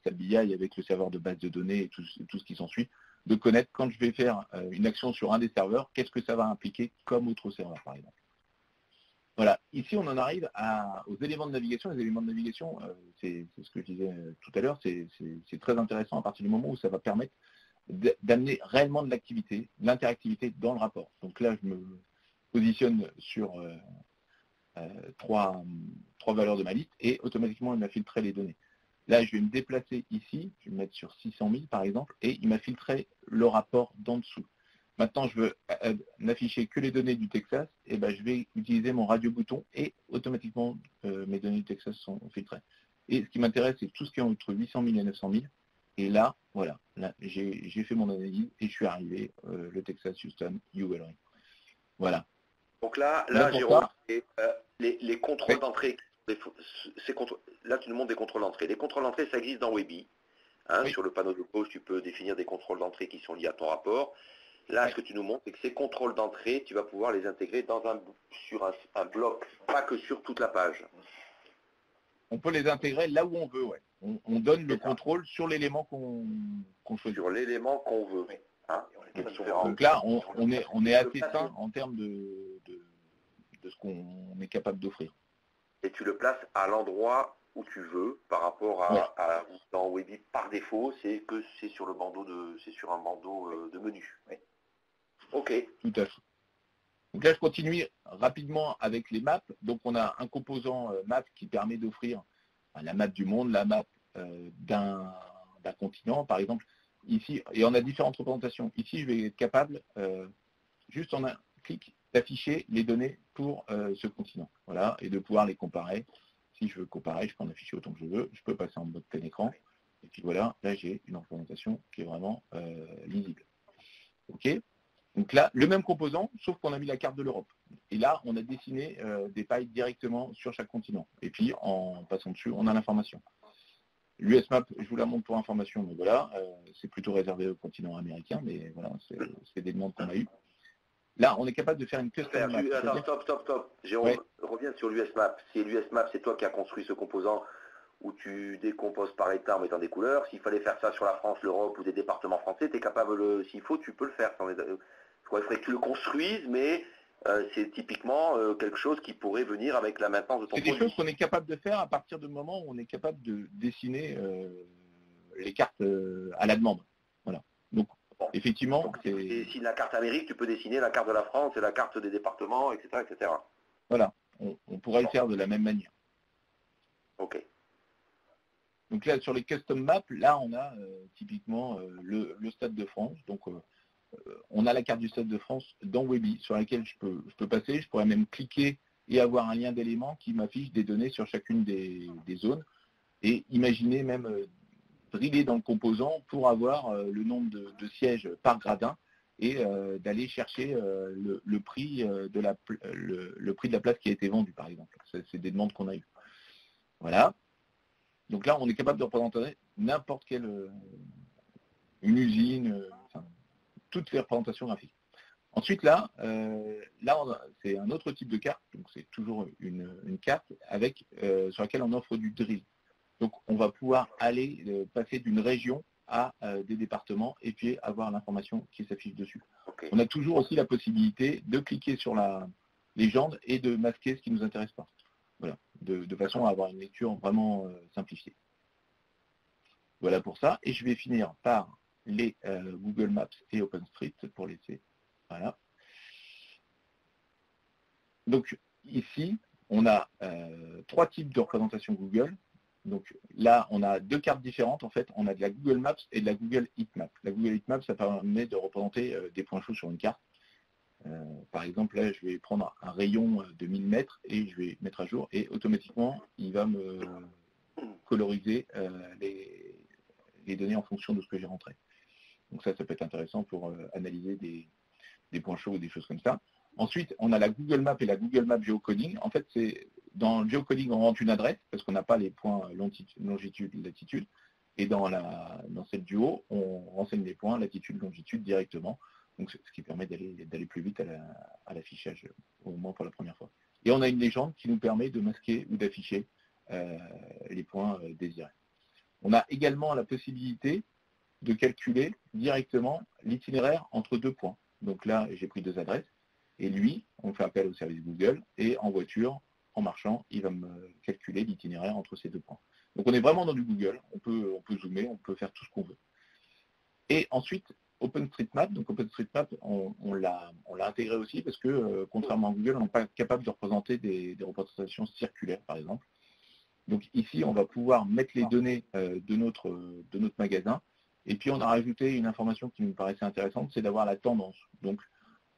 SAP avec le serveur de base de données et tout, tout ce qui s'ensuit, de connaître quand je vais faire une action sur un des serveurs, qu'est-ce que ça va impliquer comme autre serveur, par exemple. Voilà, ici on en arrive aux éléments de navigation. Les éléments de navigation, euh, c'est ce que je disais euh, tout à l'heure, c'est très intéressant à partir du moment où ça va permettre d'amener réellement de l'activité, de l'interactivité dans le rapport. Donc là, je me positionne sur euh, trois, valeurs de ma liste et automatiquement, il m'a filtré les données. Là, je vais me déplacer ici, je vais me mettre sur 600 000 par exemple, et il m'a filtré le rapport d'en dessous. Maintenant, je veux euh, n'afficher que les données du Texas, et ben, je vais utiliser mon radio bouton et automatiquement euh, mes données du Texas sont filtrées. Et ce qui m'intéresse, c'est tout ce qui est entre 800 000 et 900 000. Et là, voilà, là, j'ai fait mon analyse et je suis arrivé, euh, le Texas Houston, ULR. Voilà. Donc là, là, Jérôme, euh, les, contrôles d'entrée, là tu nous montres des contrôles d'entrée. Les contrôles d'entrée, ça existe dans Webi. Hein, sur le panneau de pause, tu peux définir des contrôles d'entrée qui sont liés à ton rapport. Là, ce que tu nous montres, c'est que ces contrôles d'entrée, tu vas pouvoir les intégrer dans un, sur un, bloc, pas que sur toute la page. On peut les intégrer là où on veut, ouais. On, donne le contrôle sur l'élément qu'on choisit. Sur l'élément qu'on veut. Hein? Donc là, on, est, on est assez en termes de, de, ce qu'on est capable d'offrir. Et tu le places à l'endroit où tu veux par rapport à, dans Webi par défaut, c'est que c'est sur le bandeau de c'est sur un bandeau euh, de menu. Ok. Tout à fait. Donc là, je continue rapidement avec les maps. Donc on a un composant euh, map qui permet d'offrir euh, la map du monde, la map d'un continent, par exemple. Ici, et on a différentes représentations. Ici, je vais être capable, juste en un clic, d'afficher les données pour ce continent. Voilà, et de pouvoir les comparer. Si je veux comparer, je peux en afficher autant que je veux. Je peux passer en mode plein écran. Et puis voilà, là j'ai une représentation qui est vraiment lisible. OK donc là, le même composant, sauf qu'on a mis la carte de l'Europe. Et là, on a dessiné euh, des pailles directement sur chaque continent. Et puis, en passant dessus, on a l'information. L'USMAP, je vous la montre pour information, mais voilà, euh, c'est plutôt réservé au continent américain, mais voilà, c'est des demandes qu'on a eues. Là, on est capable de faire une custom map. Attends, stop, stop, stop. Jérôme, reviens sur l'USMAP. Si l'USMAP, c'est toi qui as construit ce composant où tu décomposes par état en mettant des couleurs. S'il fallait faire ça sur la France, l'Europe ou des départements français, tu es capable, s'il faut, tu peux le faire il faudrait que tu le construises, mais euh, c'est typiquement euh, quelque chose qui pourrait venir avec la maintenance de ton produit. C'est des choses qu'on est capable de faire à partir du moment où on est capable de dessiner euh, les cartes à la demande. Voilà. Donc, effectivement. si la carte Amérique, tu peux dessiner la carte de la France et la carte des départements, etc. etc. Voilà. On, pourrait le faire de la même manière. Ok. Donc là, sur les custom maps, là, on a typiquement le, le, Stade de France. Donc, on a la carte du Stade de France dans Webi sur laquelle je peux, passer. Je pourrais même cliquer et avoir un lien d'éléments qui m'affiche des données sur chacune des, zones. Et imaginer même euh, driller dans le composant pour avoir euh, le nombre de, sièges par gradin et euh, d'aller chercher le, prix de la, place qui a été vendue, par exemple. C'est des demandes qu'on a eues. Voilà. Donc là, on est capable de représenter n'importe quelle usine, toutes les représentations graphiques. Ensuite, là, euh, là c'est un autre type de carte, donc c'est toujours une, carte avec, euh, sur laquelle on offre du drill. Donc on va pouvoir aller euh, passer d'une région à des départements et puis avoir l'information qui s'affiche dessus. On a toujours aussi la possibilité de cliquer sur la légende et de masquer ce qui ne nous intéresse pas. Voilà, de, de, façon à avoir une lecture vraiment simplifiée. Voilà pour ça. Et je vais finir par les euh, Google Maps et OpenStreet pour laisser. Voilà. Donc ici, on a euh, trois types de représentation Google. Donc là, on a deux cartes différentes. En fait, on a de la Google Maps et de la Google Heatmap. La Google Heatmap, ça permet de représenter euh, des points chauds sur une carte. par exemple, là, je vais prendre un rayon de 1000 mètres et je vais mettre à jour et automatiquement, il va me coloriser les données en fonction de ce que j'ai rentré. Donc ça, ça peut être intéressant pour euh, analyser des, points chauds ou des choses comme ça. Ensuite, on a la Google Map et la Google Map Geocoding. En fait, c'est dans le Geocoding, on rentre une adresse parce qu'on n'a pas les points longitude, latitude. Et dans, la, dans celle du on renseigne les points latitude, longitude directement. Donc, ce qui permet d'aller plus vite à l'affichage, au moins pour la première fois. Et on a une légende qui nous permet de masquer ou d'afficher euh, les points euh, désirés. On a également la possibilité de calculer directement l'itinéraire entre deux points. Donc là, j'ai pris deux adresses, et lui, on fait appel au service Google, et en voiture, en marchant, il va me calculer l'itinéraire entre ces deux points. Donc on est vraiment dans du Google, on peut, on peut zoomer, on peut faire tout ce qu'on veut. Et ensuite, OpenStreetMap, donc OpenStreetMap, on, on l'a intégré aussi parce que, euh, contrairement à Google, on n'est pas capable de représenter des, représentations circulaires, par exemple. Donc ici, on va pouvoir mettre les données euh, de, notre, de notre magasin et puis on a rajouté une information qui me paraissait intéressante, c'est d'avoir la tendance. Donc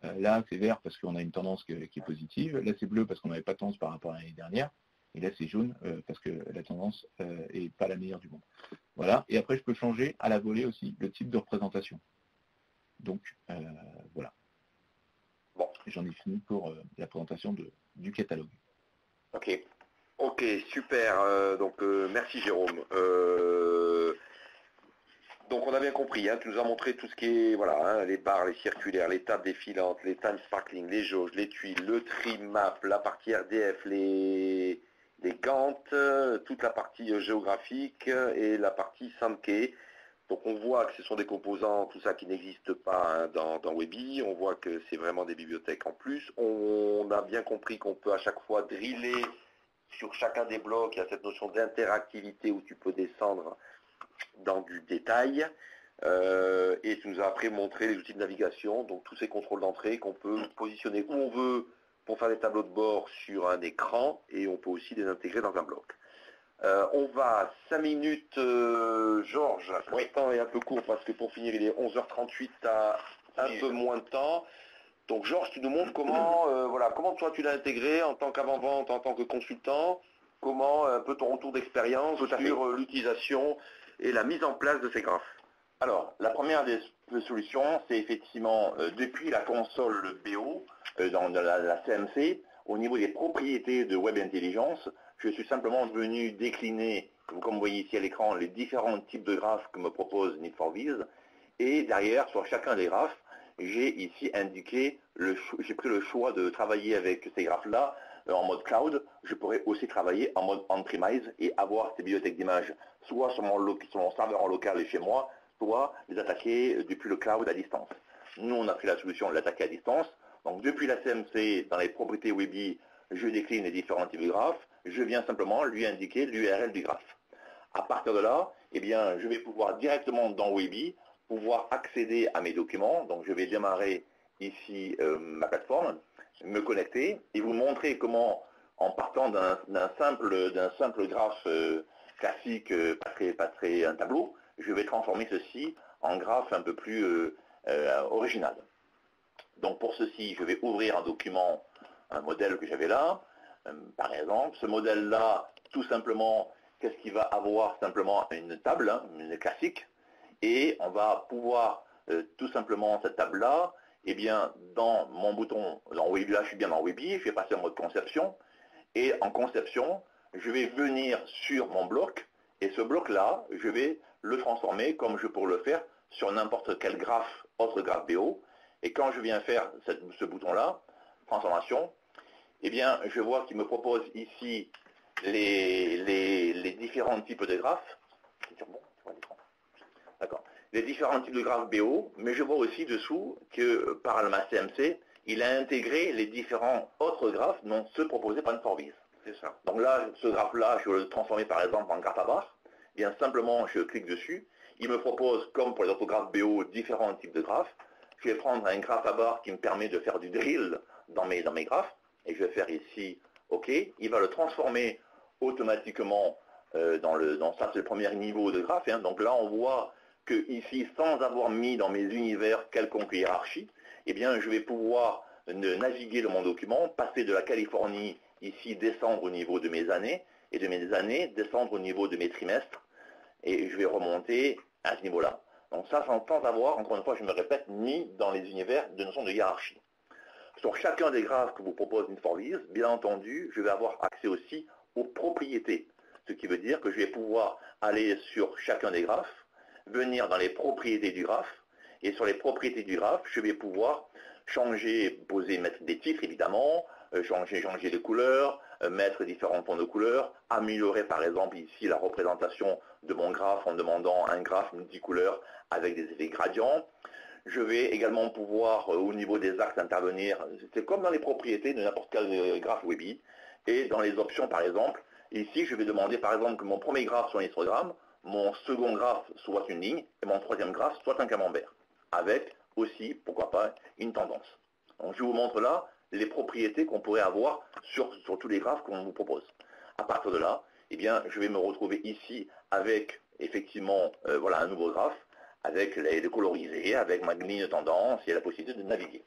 euh, là, c'est vert parce qu'on a une tendance qui est positive. Là, c'est bleu parce qu'on n'avait pas de tendance par rapport à l'année dernière. Et là, c'est jaune parce que la tendance n'est pas la meilleure du monde. Voilà. Et après, je peux changer à la volée aussi le type de représentation. Donc, voilà. Bon. J'en ai fini pour la présentation du catalogue. Ok. Ok, super. donc, merci Jérôme. Donc on a bien compris, hein, tu nous as montré tout ce qui est, voilà, hein, les barres, les circulaires, les tables défilantes, les time sparkling, les jauges, les tuiles, le trim map, la partie RDF, les, les gantes, toute la partie euh, géographique et la partie Samke. Donc on voit que ce sont des composants, tout ça qui n'existe pas hein, dans, dans Webi, on voit que c'est vraiment des bibliothèques en plus. On, a bien compris qu'on peut à chaque fois driller sur chacun des blocs, il y a cette notion d'interactivité où tu peux descendre dans du détail. Euh, et tu nous as après montré les outils de navigation, donc tous ces contrôles d'entrée qu'on peut positionner où on veut pour faire des tableaux de bord sur un écran et on peut aussi les intégrer dans un bloc. Euh, on va 5 minutes, euh, Georges, le temps est un peu court parce que pour finir il est 11h38 à un peu moins de temps. Donc Georges, tu nous montres comment, voilà, comment toi tu l'as intégré en tant qu'avant-vente, en tant que consultant, comment un peu ton retour d'expérience sur l'utilisation et la mise en place de ces graphes. Alors, la première des solutions, c'est effectivement, euh, depuis la console BO, euh, dans la, CMC, au niveau des propriétés de Web Intelligence, je suis simplement venu décliner, comme vous voyez ici à l'écran, les différents types de graphes que me propose Need4Viz. Et derrière, sur chacun des graphes, j'ai ici indiqué, j'ai pris le choix de travailler avec ces graphes-là euh, en mode cloud, je pourrais aussi travailler en mode on-premise et avoir ces bibliothèques d'images soit sur mon, serveur en local et chez moi, soit les attaquer euh, depuis le cloud à distance. Nous, on a pris la solution de l'attaquer à distance. Donc depuis la CMC, dans les propriétés Webi, je décline les différents types de graphes. Je viens simplement lui indiquer l'URL du graphe. À partir de là, eh bien, je vais pouvoir directement dans Webi pouvoir accéder à mes documents. Donc je vais démarrer ici euh, ma plateforme me connecter et vous montrer comment, en partant d'un simple, graphe euh, classique, euh, pas très, pas très un tableau, je vais transformer ceci en graphe un peu plus euh, original. Donc pour ceci, je vais ouvrir un document, un modèle que j'avais là, par exemple. Ce modèle-là, tout simplement, qu'est-ce qu'il va avoir? Simplement une table, hein, une classique, et on va pouvoir tout simplement cette table-là eh bien, dans mon bouton, dans Webi, là, je suis bien dans Webi, je vais passer en mode conception, et en conception, je vais venir sur mon bloc, et ce bloc-là, je vais le transformer comme je pourrais le faire sur n'importe quel graphe, autre graphe BO, et quand je viens faire ce bouton-là, transformation, eh bien, je vois qu'il me propose ici les, différents types de graphes. D'accord les différents types de graphes BO, mais je vois aussi dessous que par le CMC, il a intégré les différents autres graphes, non ceux proposés par Inforvis. Donc là, ce graphe-là, je veux le transformer par exemple en graphe à barre. Bien simplement, je clique dessus. Il me propose, comme pour les autres graphes BO, différents types de graphes. Je vais prendre un graphe à barre qui me permet de faire du drill dans mes, dans mes graphes. Et je vais faire ici OK. Il va le transformer automatiquement euh, dans le dans ça, c'est le premier niveau de graphe. Hein. Donc là, on voit que ici, sans avoir mis dans mes univers quelconque hiérarchie, eh bien, je vais pouvoir naviguer dans mon document, passer de la Californie, ici, descendre au niveau de mes années, et de mes années, descendre au niveau de mes trimestres, et je vais remonter à ce niveau-là. Donc ça, sans, avoir, encore une fois, je me répète, mis dans les univers de notion de hiérarchie. Sur chacun des graphes que vous propose InfoVis, bien entendu, je vais avoir accès aussi aux propriétés. Ce qui veut dire que je vais pouvoir aller sur chacun des graphes, venir dans les propriétés du graphe. Et sur les propriétés du graphe, je vais pouvoir changer, poser, mettre des titres évidemment, changer, changer de couleur, euh, mettre différents tons de couleurs, améliorer par exemple ici la représentation de mon graphe en demandant un graphe multicouleur avec des effets gradients. Je vais également pouvoir, euh, au niveau des axes, intervenir, c'est comme dans les propriétés de n'importe quel graphe Webi, et dans les options par exemple, ici je vais demander par exemple que mon premier graphe soit un histogramme, mon second graphe soit une ligne et mon troisième graphe soit un camembert, avec aussi, pourquoi pas, une tendance. Donc je vous montre là les propriétés qu'on pourrait avoir sur, tous les graphes qu'on vous propose. À partir de là, eh bien, je vais me retrouver ici avec effectivement euh, voilà, un nouveau graphe, avec les, colorisés, avec ma ligne de tendance et la possibilité de naviguer.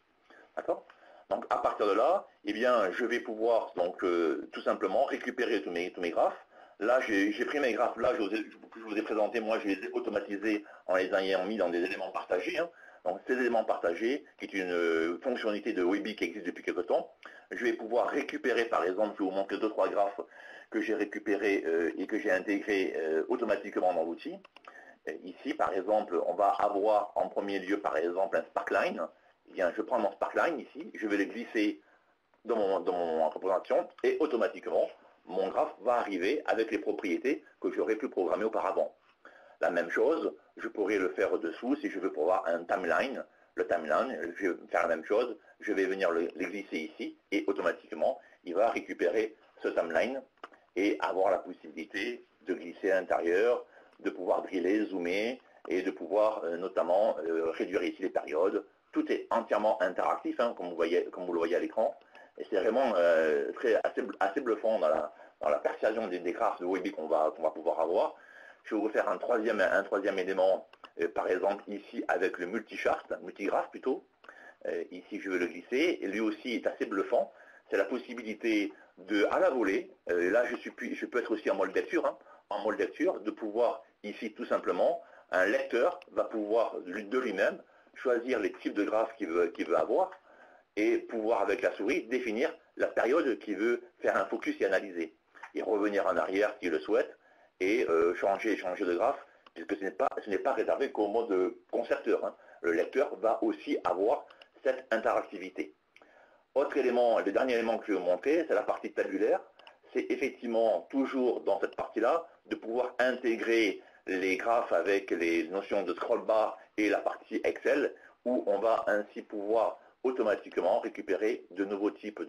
D'accord? Donc à partir de là, eh bien, je vais pouvoir donc euh, tout simplement récupérer tous mes, tous mes graphes. Là, j'ai pris mes graphes, là, je vous, ai, présenté, moi, je les ai automatisés en les ayant mis dans des éléments partagés. Hein. Donc ces éléments partagés, qui est une euh, fonctionnalité de Webi qui existe depuis quelque temps, je vais pouvoir récupérer, par exemple, je vous montrer deux, trois graphes que j'ai récupérés euh, et que j'ai intégrés automatiquement dans l'outil. Ici, par exemple, on va avoir en premier lieu, par exemple, un Sparkline. Eh bien, je prends mon Sparkline ici, je vais le glisser dans mon, dans représentation et automatiquement, mon graphe va arriver avec les propriétés que j'aurais pu programmer auparavant. La même chose, je pourrais le faire dessous si je veux pouvoir un timeline. Le timeline, je vais faire la même chose, je vais venir le, glisser ici et automatiquement, il va récupérer ce timeline et avoir la possibilité de glisser à l'intérieur, de pouvoir driller, zoomer et de pouvoir euh, notamment euh, réduire ici les périodes. Tout est entièrement interactif, hein, comme, vous voyez, comme vous le voyez à l'écran. Et c'est vraiment euh, très, assez, bluffant dans la, persuasion des, graphes de Webi qu'on va, va pouvoir avoir. Je vais vous faire un troisième, élément, par exemple ici avec le multichart, multigraphe plutôt. ici je vais le glisser, et lui aussi est assez bluffant. C'est la possibilité de, à la volée, là je, suis, je peux être aussi en mode lecture, hein, en mode lecture, de pouvoir Ici, tout simplement, un lecteur va pouvoir de lui-même choisir les types de graphes qu'il veut, veut, avoir et pouvoir, avec la souris, définir la période qu'il veut faire un focus et analyser. Et revenir en arrière s'il le souhaite et euh, changer, changer de graphe, puisque ce n'est pas, pas, réservé qu'au mode concerteur. Hein. Le lecteur va aussi avoir cette interactivité. Autre élément, le dernier élément que je vais vous montrer, c'est la partie tabulaire. C'est effectivement toujours dans cette partie-là de pouvoir intégrer les graphes avec les notions de scroll bar et la partie Excel, où on va ainsi pouvoir automatiquement récupérer de nouveaux types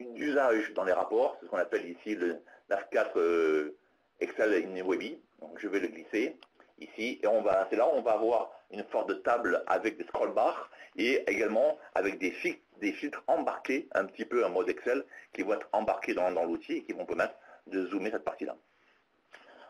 d'usages dans les rapports, ce qu'on appelle ici le NAV4 euh, Excel in Webi. Donc je vais le glisser ici, et on va, c'est là on va avoir une sorte de table avec des scroll bars et également avec des filtres, embarqués, un petit peu en mode Excel, qui vont être embarqués dans, l'outil et qui vont permettre de zoomer cette partie-là.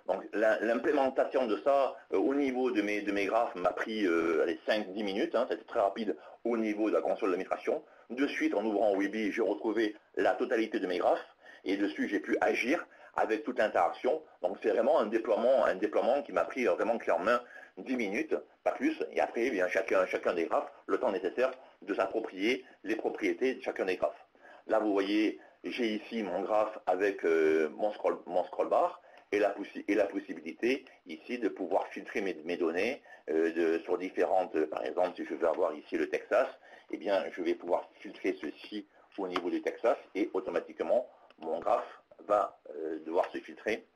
Donc l'implémentation de ça euh, au niveau de mes, graphes m'a pris 5-10 euh, minutes, hein, c'était très rapide au niveau de la console d'administration. De suite, en ouvrant Webi, j'ai retrouvé la totalité de mes graphes et dessus j'ai pu agir avec toute l'interaction. Donc c'est vraiment un déploiement, un déploiement qui m'a pris vraiment main 10 minutes, pas plus, et après, bien, chacun, chacun des graphes, le temps nécessaire de s'approprier les propriétés de chacun des graphes. Là, vous voyez, j'ai ici mon graphe avec euh, mon, scroll, mon scroll bar, et la, et la possibilité ici de pouvoir filtrer mes, données euh, sur différentes, par exemple si je veux avoir ici le Texas, eh bien je vais pouvoir filtrer ceci au niveau du Texas et automatiquement mon graphe va euh, devoir se filtrer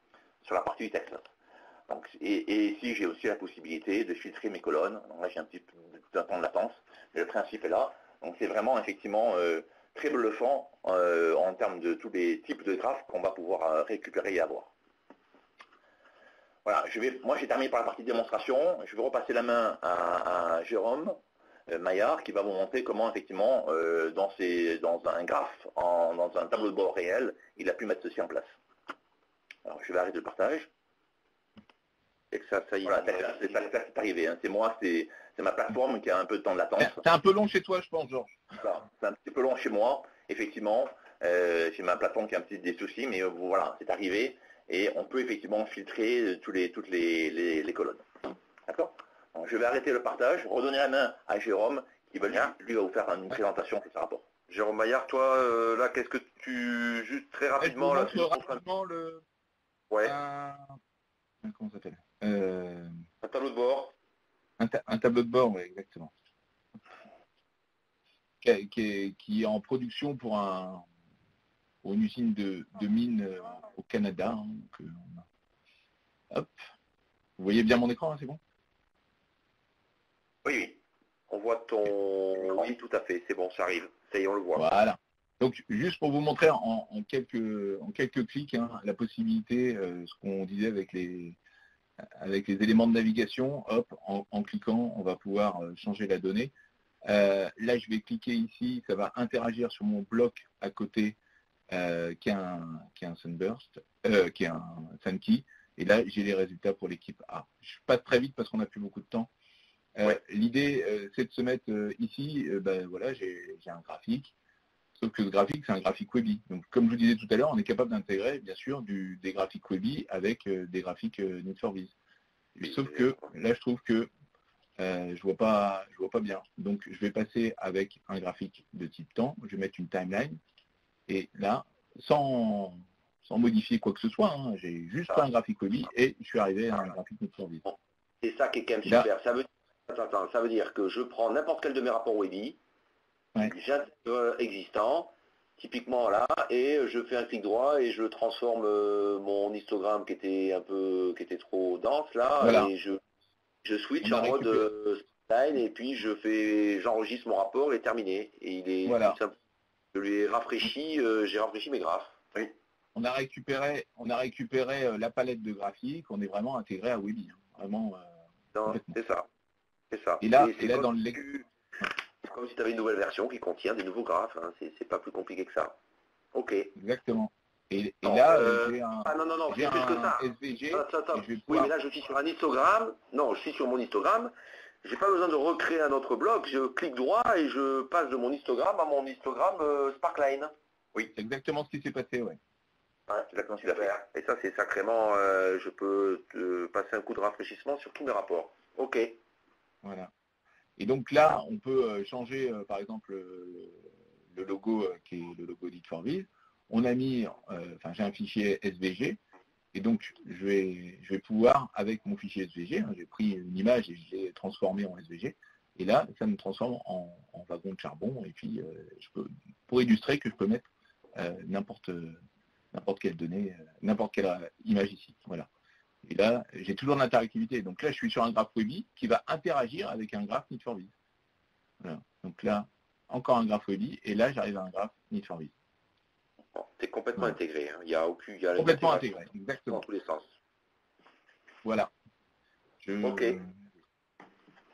sur la partie du Texas. et, ici j'ai aussi la possibilité de filtrer mes colonnes, donc là j'ai un petit de temps de latence, mais le principe est là, donc c'est vraiment effectivement euh, très bluffant en termes de tous les types de graphes qu'on va pouvoir récupérer et avoir. Voilà, je vais, moi j'ai terminé par la partie démonstration. Je vais repasser la main à, Jérôme euh, Maillard qui va vous montrer comment effectivement euh, dans, un graphe, dans un tableau de bord réel, il a pu mettre ceci en place. Alors je vais arrêter le partage. Et que ça, ça y est, c'est arrivé. Hein. C'est moi, c'est ma plateforme qui a un peu de temps de latence. C'est un peu long chez toi, je pense, Georges. C'est un petit peu long chez moi, effectivement. Euh, j'ai ma plateforme qui a un petit des soucis, mais voilà, c'est arrivé et on peut effectivement filtrer euh, tous les, toutes les, colonnes. D'accord? Je vais arrêter le partage, redonner la main à Jérôme, qui va, lui, va vous faire une présentation sur ce rapport. Jérôme Maillard, toi, euh, là, qu'est-ce que tu... Juste très rapidement, là, rapidement le... Ouais. Comment ça s'appelle? Euh, Un tableau de bord. Un, tableau de bord, oui, exactement. Qui qui est en production pour un, une usine de, mine euh, au Canada. Hein, euh, hop. Vous voyez bien mon écran, hein, c'est bon? Oui, oui. On voit ton... Oui, tout à fait, c'est bon, ça arrive. Ça y est, on le voit. Voilà. Donc, juste pour vous montrer en, quelques, en quelques clics hein, la possibilité, euh, ce qu'on disait avec les, avec les éléments de navigation, hop, en, cliquant, on va pouvoir changer la donnée. là, je vais cliquer ici, ça va interagir sur mon bloc à côté euh, qui, est un, qui un Sunburst, euh, qui est un Sunkey. Et là, j'ai les résultats pour l'équipe A. Je passe très vite parce qu'on n'a plus beaucoup de temps. L'idée, c'est de se mettre ici, ben voilà, j'ai un graphique, sauf que ce graphique, c'est un graphique Webi. Donc, comme je vous disais tout à l'heure, on est capable d'intégrer, bien sûr, des graphiques Webi avec des graphiques Need for Viz. Sauf que là, je trouve que euh, je vois pas, je vois pas bien. Donc, je vais passer avec un graphique de type temps. Je vais mettre une timeline. Et là, sans, sans modifier quoi que ce soit, hein, j'ai juste un graphique Webi et je suis arrivé à un graphique Need for C'est ça qui est quand même super. Ça veut, ça veut dire que je prends n'importe quel de mes rapports Webi, ouais. existant, typiquement là, et je fais un clic droit et je transforme euh, mon histogramme qui était un peu, qui était trop dense là, et je, je switch en mode euh, et puis je fais, j'enregistre mon rapport et terminé. Et il est voilà. je lui ai rafraîchi, euh, j'ai rafraîchi mes graphes. Oui. On a récupéré, on a récupéré la palette de graphiques, on est vraiment intégré à Webi, hein. vraiment. c'est ça, c'est ça. Et là, c'est là dans le c'est comme si tu avais une nouvelle version qui contient des nouveaux graphes. Hein. C'est pas plus compliqué que ça. Ok. Exactement. Et, là, euh, j'ai un, ah non, non, non, c'est plus que ça. SVG. Oui, mais là, je suis sur un histogramme. Non, je suis sur mon histogramme. J'ai pas besoin de recréer un autre bloc. Je clique droit et je passe de mon histogramme à mon histogramme euh, Sparkline. Oui, c'est exactement ce qui s'est passé, ouais. Ouais, exactement ce qu'il a fait. Et ça, c'est sacrément, euh, je peux passer un coup de rafraîchissement sur tous mes rapports. Ok. Voilà. Et donc là, on peut euh, changer, euh, par exemple, le logo euh, qui est le logo d'It4Viz. On a mis, enfin j'ai un fichier SVG, et donc je vais, je vais pouvoir, avec mon fichier SVG, hein, j'ai pris une image et je l'ai transformée en SVG, et là, ça me transforme en, wagon de charbon, et puis je peux, pour illustrer que je peux mettre n'importe n'importe quelle donnée, n'importe quelle image ici. Voilà. Et là, j'ai toujours l'interactivité. Donc là, je suis sur un graphe Webi qui va interagir avec un graphe Need for Viz. Voilà. Donc là, encore un graphe Webi, et là, j'arrive à un graphe Need for Viz. c'est complètement intégré. Hein. Il y a aucun. Il y a complètement intégré, exactement. Dans tous les sens. Voilà. Ok.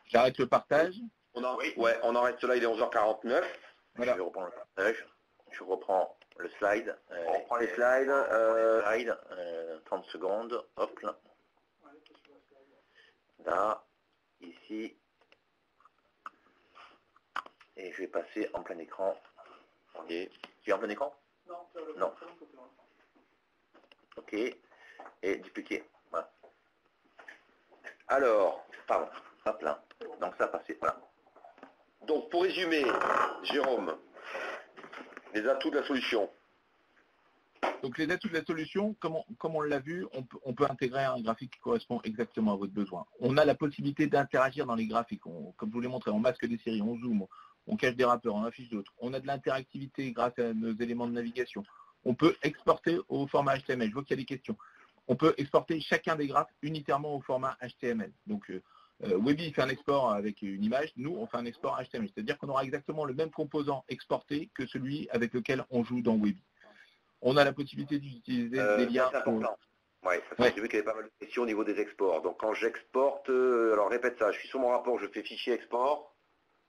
J'arrête le partage. On en... Ouais, on arrête cela, il est 11h49. Voilà. Je reprends le partage. Je reprends le slide. Euh, on reprend les slides. Euh, slide, 30 euh, secondes. Hop là. Là, ici. Et je vais passer en plein écran. Ok. Tu es en plein écran? Non. Non. Ok. Et dupliquer. Voilà. Alors, pardon. Hop là. Donc ça passé. Voilà. Donc pour résumer, Jérôme, les atouts de la solution. Donc les atouts de la solution, comme on, l'a vu, on peut, intégrer un graphique qui correspond exactement à votre besoin. On a la possibilité d'interagir dans les graphiques. comme je vous l'ai montré, on masque des séries, on zoome, on cache des rappeurs, on affiche d'autres. On a de l'interactivité grâce à nos éléments de navigation. On peut exporter au format HTML. Je vois qu'il y a des questions. On peut exporter chacun des graphes unitairement au format HTML. Euh, Webi fait un export avec une image, nous on fait un export HTML. C'est-à-dire qu'on aura exactement le même composant exporté que celui avec lequel on joue dans Webi. On a la possibilité d'utiliser euh, des liens. Oui, j'ai vu qu'il y avait pas mal de questions au niveau des exports. Donc quand j'exporte, euh, alors répète ça, je suis sur mon rapport, je fais fichier export.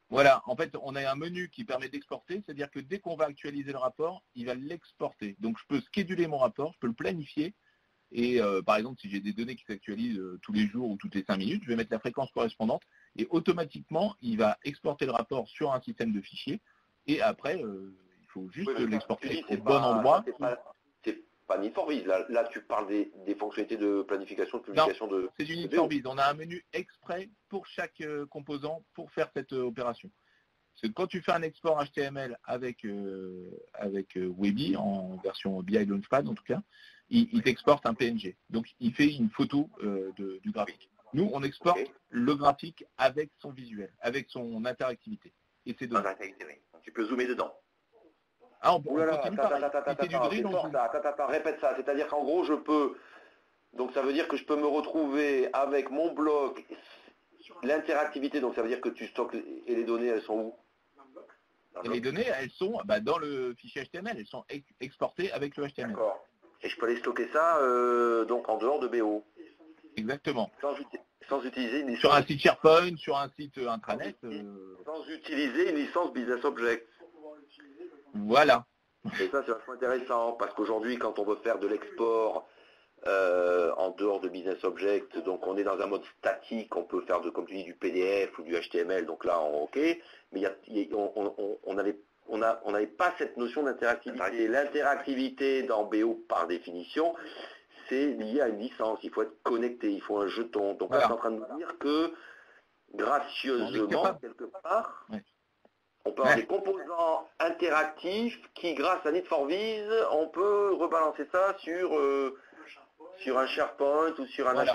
Voilà, en fait, on a un menu qui permet d'exporter, c'est-à-dire que dès qu'on va actualiser le rapport, il va l'exporter. Donc je peux scheduler mon rapport, je peux le planifier, et euh, par exemple, si j'ai des données qui s'actualisent euh, tous les jours ou toutes les 5 minutes, je vais mettre la fréquence correspondante et automatiquement, il va exporter le rapport sur un système de fichiers. Et après, euh, il faut juste l'exporter au bon endroit. C'est pas, ni Là, là, tu parles des, fonctionnalités de planification, de publication de. C'est du Need On a un menu exprès pour chaque composant pour faire cette opération. Que quand tu fais un export HTML avec, avec Webi, en version BI Launchpad en tout cas, il, t'exporte un PNG. Donc il fait une photo euh, du graphique. Nous, on exporte le graphique avec son visuel, avec son interactivité. Et c'est Tu peux zoomer dedans. Ah, on, peut Répète ça. C'est-à-dire qu'en gros, je peux. Donc ça veut dire que je peux me retrouver avec mon bloc, l'interactivité. Donc ça veut dire que tu stockes et les données, elles sont où? Et les données, elles sont bah, dans le fichier HTML, elles sont exportées avec le HTML. D'accord. Et je peux aller stocker ça euh, donc en dehors de BO. Exactement. Sans, utiliser une licence. Sur un site SharePoint, sur un site euh, intranet. Euh. Sans utiliser une licence Business Object. Voilà. Et ça c'est vachement intéressant parce qu'aujourd'hui quand on veut faire de l'export en dehors de Business Object. Donc on est dans un mode statique, on peut faire de, comme tu dis, du PDF ou du HTML, donc là on ok, mais on n'avait on n'avait pas cette notion d'interactivité. L'interactivité dans BO par définition, c'est lié à une licence. Il faut être connecté, il faut un jeton. Donc là, je suis en train de vous dire que gracieusement, quelque part, on peut avoir des composants interactifs qui, grâce à Need for Viz, on peut rebalancer ça sur, euh, sur un SharePoint ou sur un,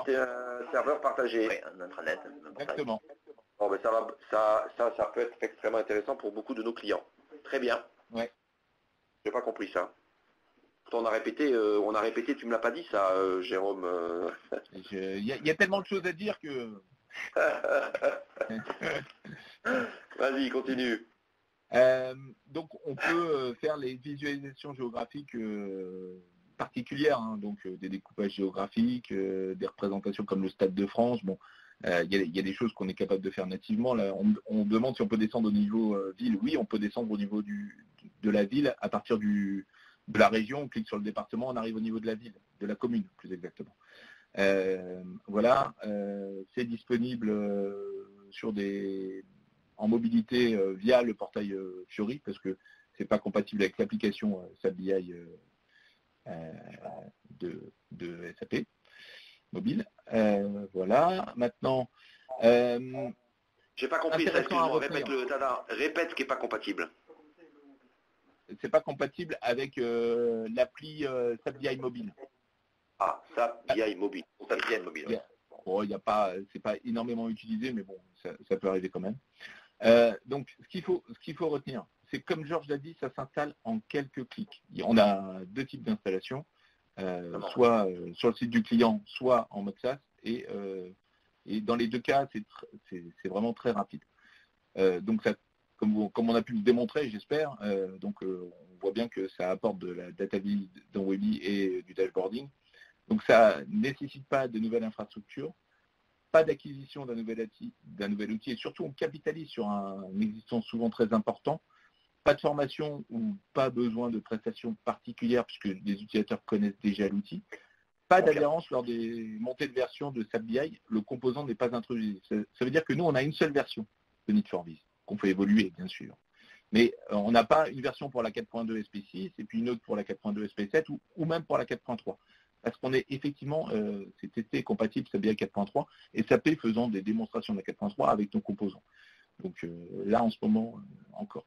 serveur partagé. un intranet. Exactement. Bon, ben, ça, va, ça, ça, ça peut être extrêmement intéressant pour beaucoup de nos clients. Très bien. Ouais. J'ai pas compris ça. On a répété, euh, on a répété, tu me l'as pas dit ça, euh, Jérôme. Il y, a tellement de choses à dire que. Vas-y, continue. Euh, donc on peut euh, faire les visualisations géographiques euh, particulières, hein. donc des découpages géographiques, des représentations comme le Stade de France. Bon, il y, a des choses qu'on est capable de faire nativement. On, demande si on peut descendre au niveau ville. Oui, on peut descendre au niveau de la ville à partir de la région. On clique sur le département, on arrive au niveau de la ville, de la commune plus exactement. voilà, c'est disponible en mobilité euh, via le portail euh, Fiori parce que c'est pas compatible avec l'application euh, SAP BI de, SAP mobile. voilà. Maintenant. J'ai pas compris ça, répète, répète ce qui n'est pas compatible. C'est pas compatible avec l'appli SAP BI mobile. Ah, SAP BI mobile. Mobile. Bon, il a pas, c'est pas énormément utilisé, mais bon, ça peut arriver quand même. Euh, donc, ce qu'il faut, faut retenir, c'est comme Georges l'a dit, ça s'installe en quelques clics. On a deux types d'installation, euh, soit euh, sur le site du client, soit en mode SaaS, et, dans les deux cas, c'est vraiment très rapide. donc, ça, comme, on a pu le démontrer, j'espère, donc on voit bien que ça apporte de la data dans Webby et du dashboarding. Donc, ça ne nécessite pas de nouvelles infrastructures pas d'acquisition d'un nouvel, nouvel, outil et surtout on capitalise sur un, existant souvent très important. Pas de formation ou pas besoin de prestations particulières puisque les utilisateurs connaissent déjà l'outil. Pas d'adhérence lors des montées de version de SAP BI, le composant n'est pas introduit. Ça, veut dire que nous, on a une seule version de Need for Vis, qu'on peut évoluer, bien sûr. Mais euh, on n'a pas une version pour la 4.2 SP6 et puis une autre pour la 4.2 SP7 ou, ou même pour la 4.3 parce qu'on est effectivement, euh, c'est testé compatible SAP 4.3 et SAP faisant des démonstrations de la 4.3 avec nos composants. Donc euh, là, en ce moment, encore.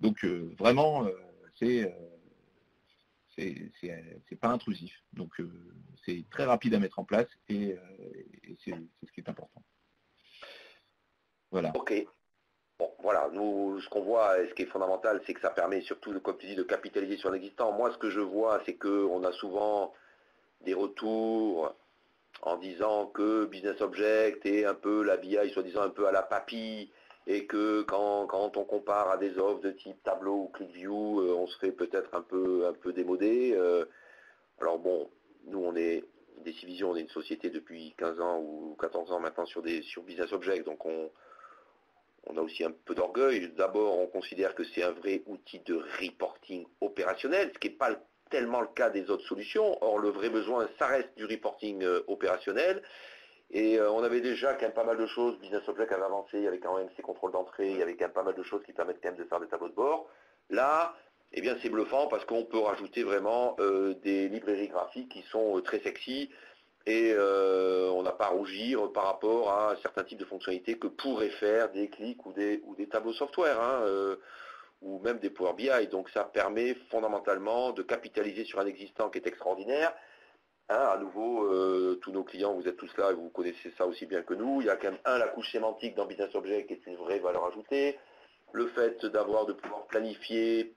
Donc vraiment, c'est c'est pas intrusif. Donc c'est très rapide à mettre en place et, c'est ce qui est important. Voilà. Ok. Bon, voilà, nous, ce qu'on voit, et ce qui est fondamental, c'est que ça permet surtout, comme tu dis, de capitaliser sur l'existant. Moi, ce que je vois, c'est qu'on a souvent des retours en disant que Business Object est un peu la BI, soi-disant un peu à la papille, et que quand, on compare à des offres de type tableau ou ClickView, euh, on serait peut-être un peu, un peu démodé. Euh. alors bon, nous on est Decivision, on est une société depuis 15 ans ou 14 ans maintenant sur, des, sur Business Object, donc on, on a aussi un peu d'orgueil. D'abord, on considère que c'est un vrai outil de reporting opérationnel, ce qui n'est pas le tellement le cas des autres solutions. Or, le vrai besoin, ça reste du reporting euh, opérationnel. Et euh, on avait déjà quand même pas mal de choses, Business Object avait avancé, il y avait quand même ses contrôles d'entrée, il y avait quand même pas mal de choses qui permettent quand même de faire des tableaux de bord. Là, eh bien c'est bluffant parce qu'on peut rajouter vraiment euh, des librairies graphiques qui sont très sexy et on n'a pas à rougir par rapport à certains types de fonctionnalités que pourraient faire des clics ou des, ou des tableaux software. Hein, ou même des Power BI. Donc ça permet fondamentalement de capitaliser sur un existant qui est extraordinaire. Hein, à nouveau, euh, tous nos clients, vous êtes tous là et vous connaissez ça aussi bien que nous. Il y a quand même, un, la couche sémantique dans Business Object qui est une vraie valeur ajoutée. Le fait d'avoir, de pouvoir planifier,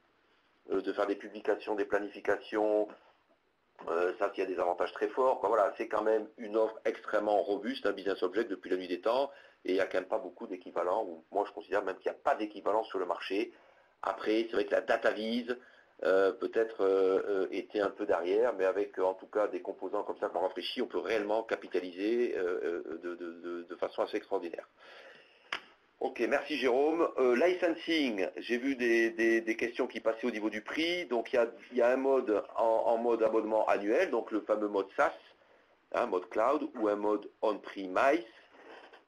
euh, de faire des publications, des planifications, euh, ça, il a des avantages très forts. voilà, c'est quand même une offre extrêmement robuste, un Business Object depuis la nuit des temps, et il n'y a quand même pas beaucoup d'équivalents, moi je considère même qu'il n'y a pas d'équivalent sur le marché. Après, c'est vrai que la data vise euh, peut-être euh, euh, était un peu derrière, mais avec en tout cas des composants comme ça qu'on réfléchit, on peut réellement capitaliser de, façon assez extraordinaire. Ok, merci Jérôme. licensing, j'ai vu des, questions qui passaient au niveau du prix. Donc il y a, un mode en, mode abonnement annuel, donc le fameux mode SaaS, un mode cloud ou un mode on-premise.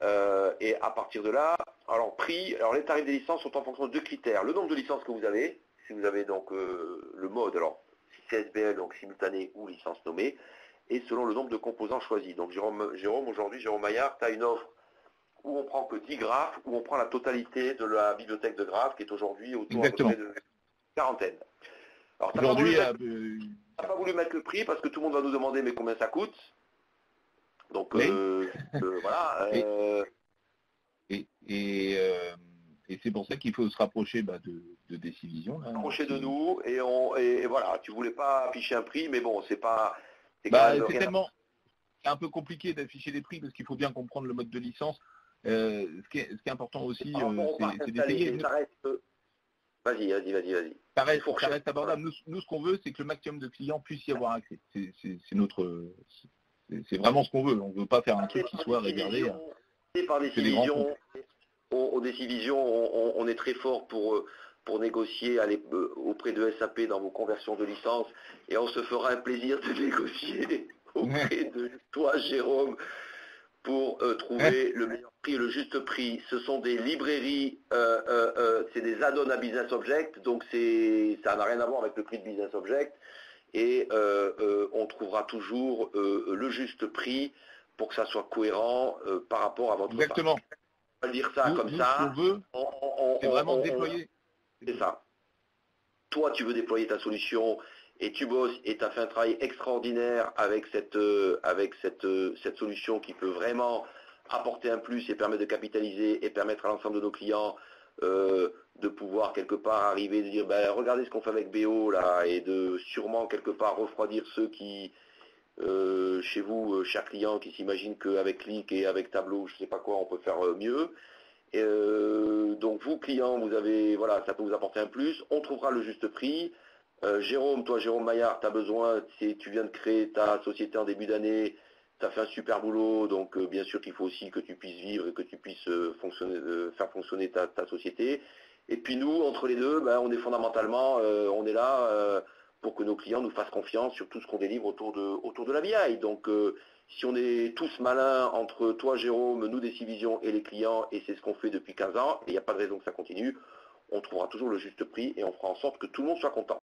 Euh, et à partir de là, alors prix, alors les tarifs des licences sont en fonction de deux critères. Le nombre de licences que vous avez, si vous avez donc euh, le mode, alors CSBL, donc simultané ou licence nommée, et selon le nombre de composants choisis. Donc Jérôme, Jérôme aujourd'hui, Jérôme Maillard, tu as une offre où on prend que 10 graphes, où on prend la totalité de la bibliothèque de graphes, qui est aujourd'hui autour de quarantaine. Alors, aujourd'hui, euh, tu n'as pas voulu mettre le prix parce que tout le monde va nous demander mais combien ça coûte? Donc euh, euh, voilà. Et, et, c'est pour ça qu'il faut se rapprocher bah, de, de Décivision. Se rapprocher de nous et, on, et, voilà, tu voulais pas afficher un prix, mais bon, c'est pas. Bah, c'est tellement un peu compliqué d'afficher les prix parce qu'il faut bien comprendre le mode de licence. Euh, ce, qui est, important aussi, euh, c'est d'essayer. Vas-y, vas-y, vas-y, vas-y. Ça reste, abordable. Nous, ce qu'on veut, c'est que le maximum de clients puissent y avoir accès. C'est notre, c'est vraiment ce qu'on veut. On ne veut pas faire un truc qui soit réservé. Par des divisions, au décivisions, on, est très fort pour pour négocier euh, auprès de SAP dans vos conversions de licence et on se fera un plaisir de négocier auprès de toi, Jérôme, pour euh, trouver le meilleur prix, le juste prix. Ce sont des librairies, euh, euh, c'est des add-ons à Business Object, donc ça n'a rien à voir avec le prix de Business Object. Et on trouvera toujours le juste prix pour que ça soit cohérent par rapport à votre Exactement. On va dire ça comme ça. c'est vraiment déployer. C'est ça. Toi, tu veux déployer ta solution et tu bosses et tu as fait un travail extraordinaire avec cette, euh, avec cette, euh, cette solution qui peut vraiment apporter un plus et permettre de capitaliser et permettre à l'ensemble de nos clients euh, de pouvoir quelque part arriver, de dire ben, regardez ce qu'on fait avec BO là et de sûrement quelque part refroidir ceux qui chez vous, chers clients, qui s'imaginent qu'avec Click et avec Tableau, je ne sais pas quoi, on peut faire mieux. Et, donc vous, clients, vous avez, voilà, ça peut vous apporter un plus. On trouvera le juste prix. Euh, Jérôme, toi Jérôme Maillard, tu as besoin, tu viens de créer ta société en début d'année, tu as fait un super boulot, donc euh, bien sûr qu'il faut aussi que tu puisses vivre et que tu puisses euh, faire fonctionner ta, société. Et puis nous, entre les deux, ben, on est fondamentalement, on est là pour que nos clients nous fassent confiance sur tout ce qu'on délivre autour de, autour de la BI. Donc si on est tous malins entre toi Jérôme, nous Décivision et les clients, et c'est ce qu'on fait depuis 15 ans, et il n'y a pas de raison que ça continue, on trouvera toujours le juste prix et on fera en sorte que tout le monde soit content.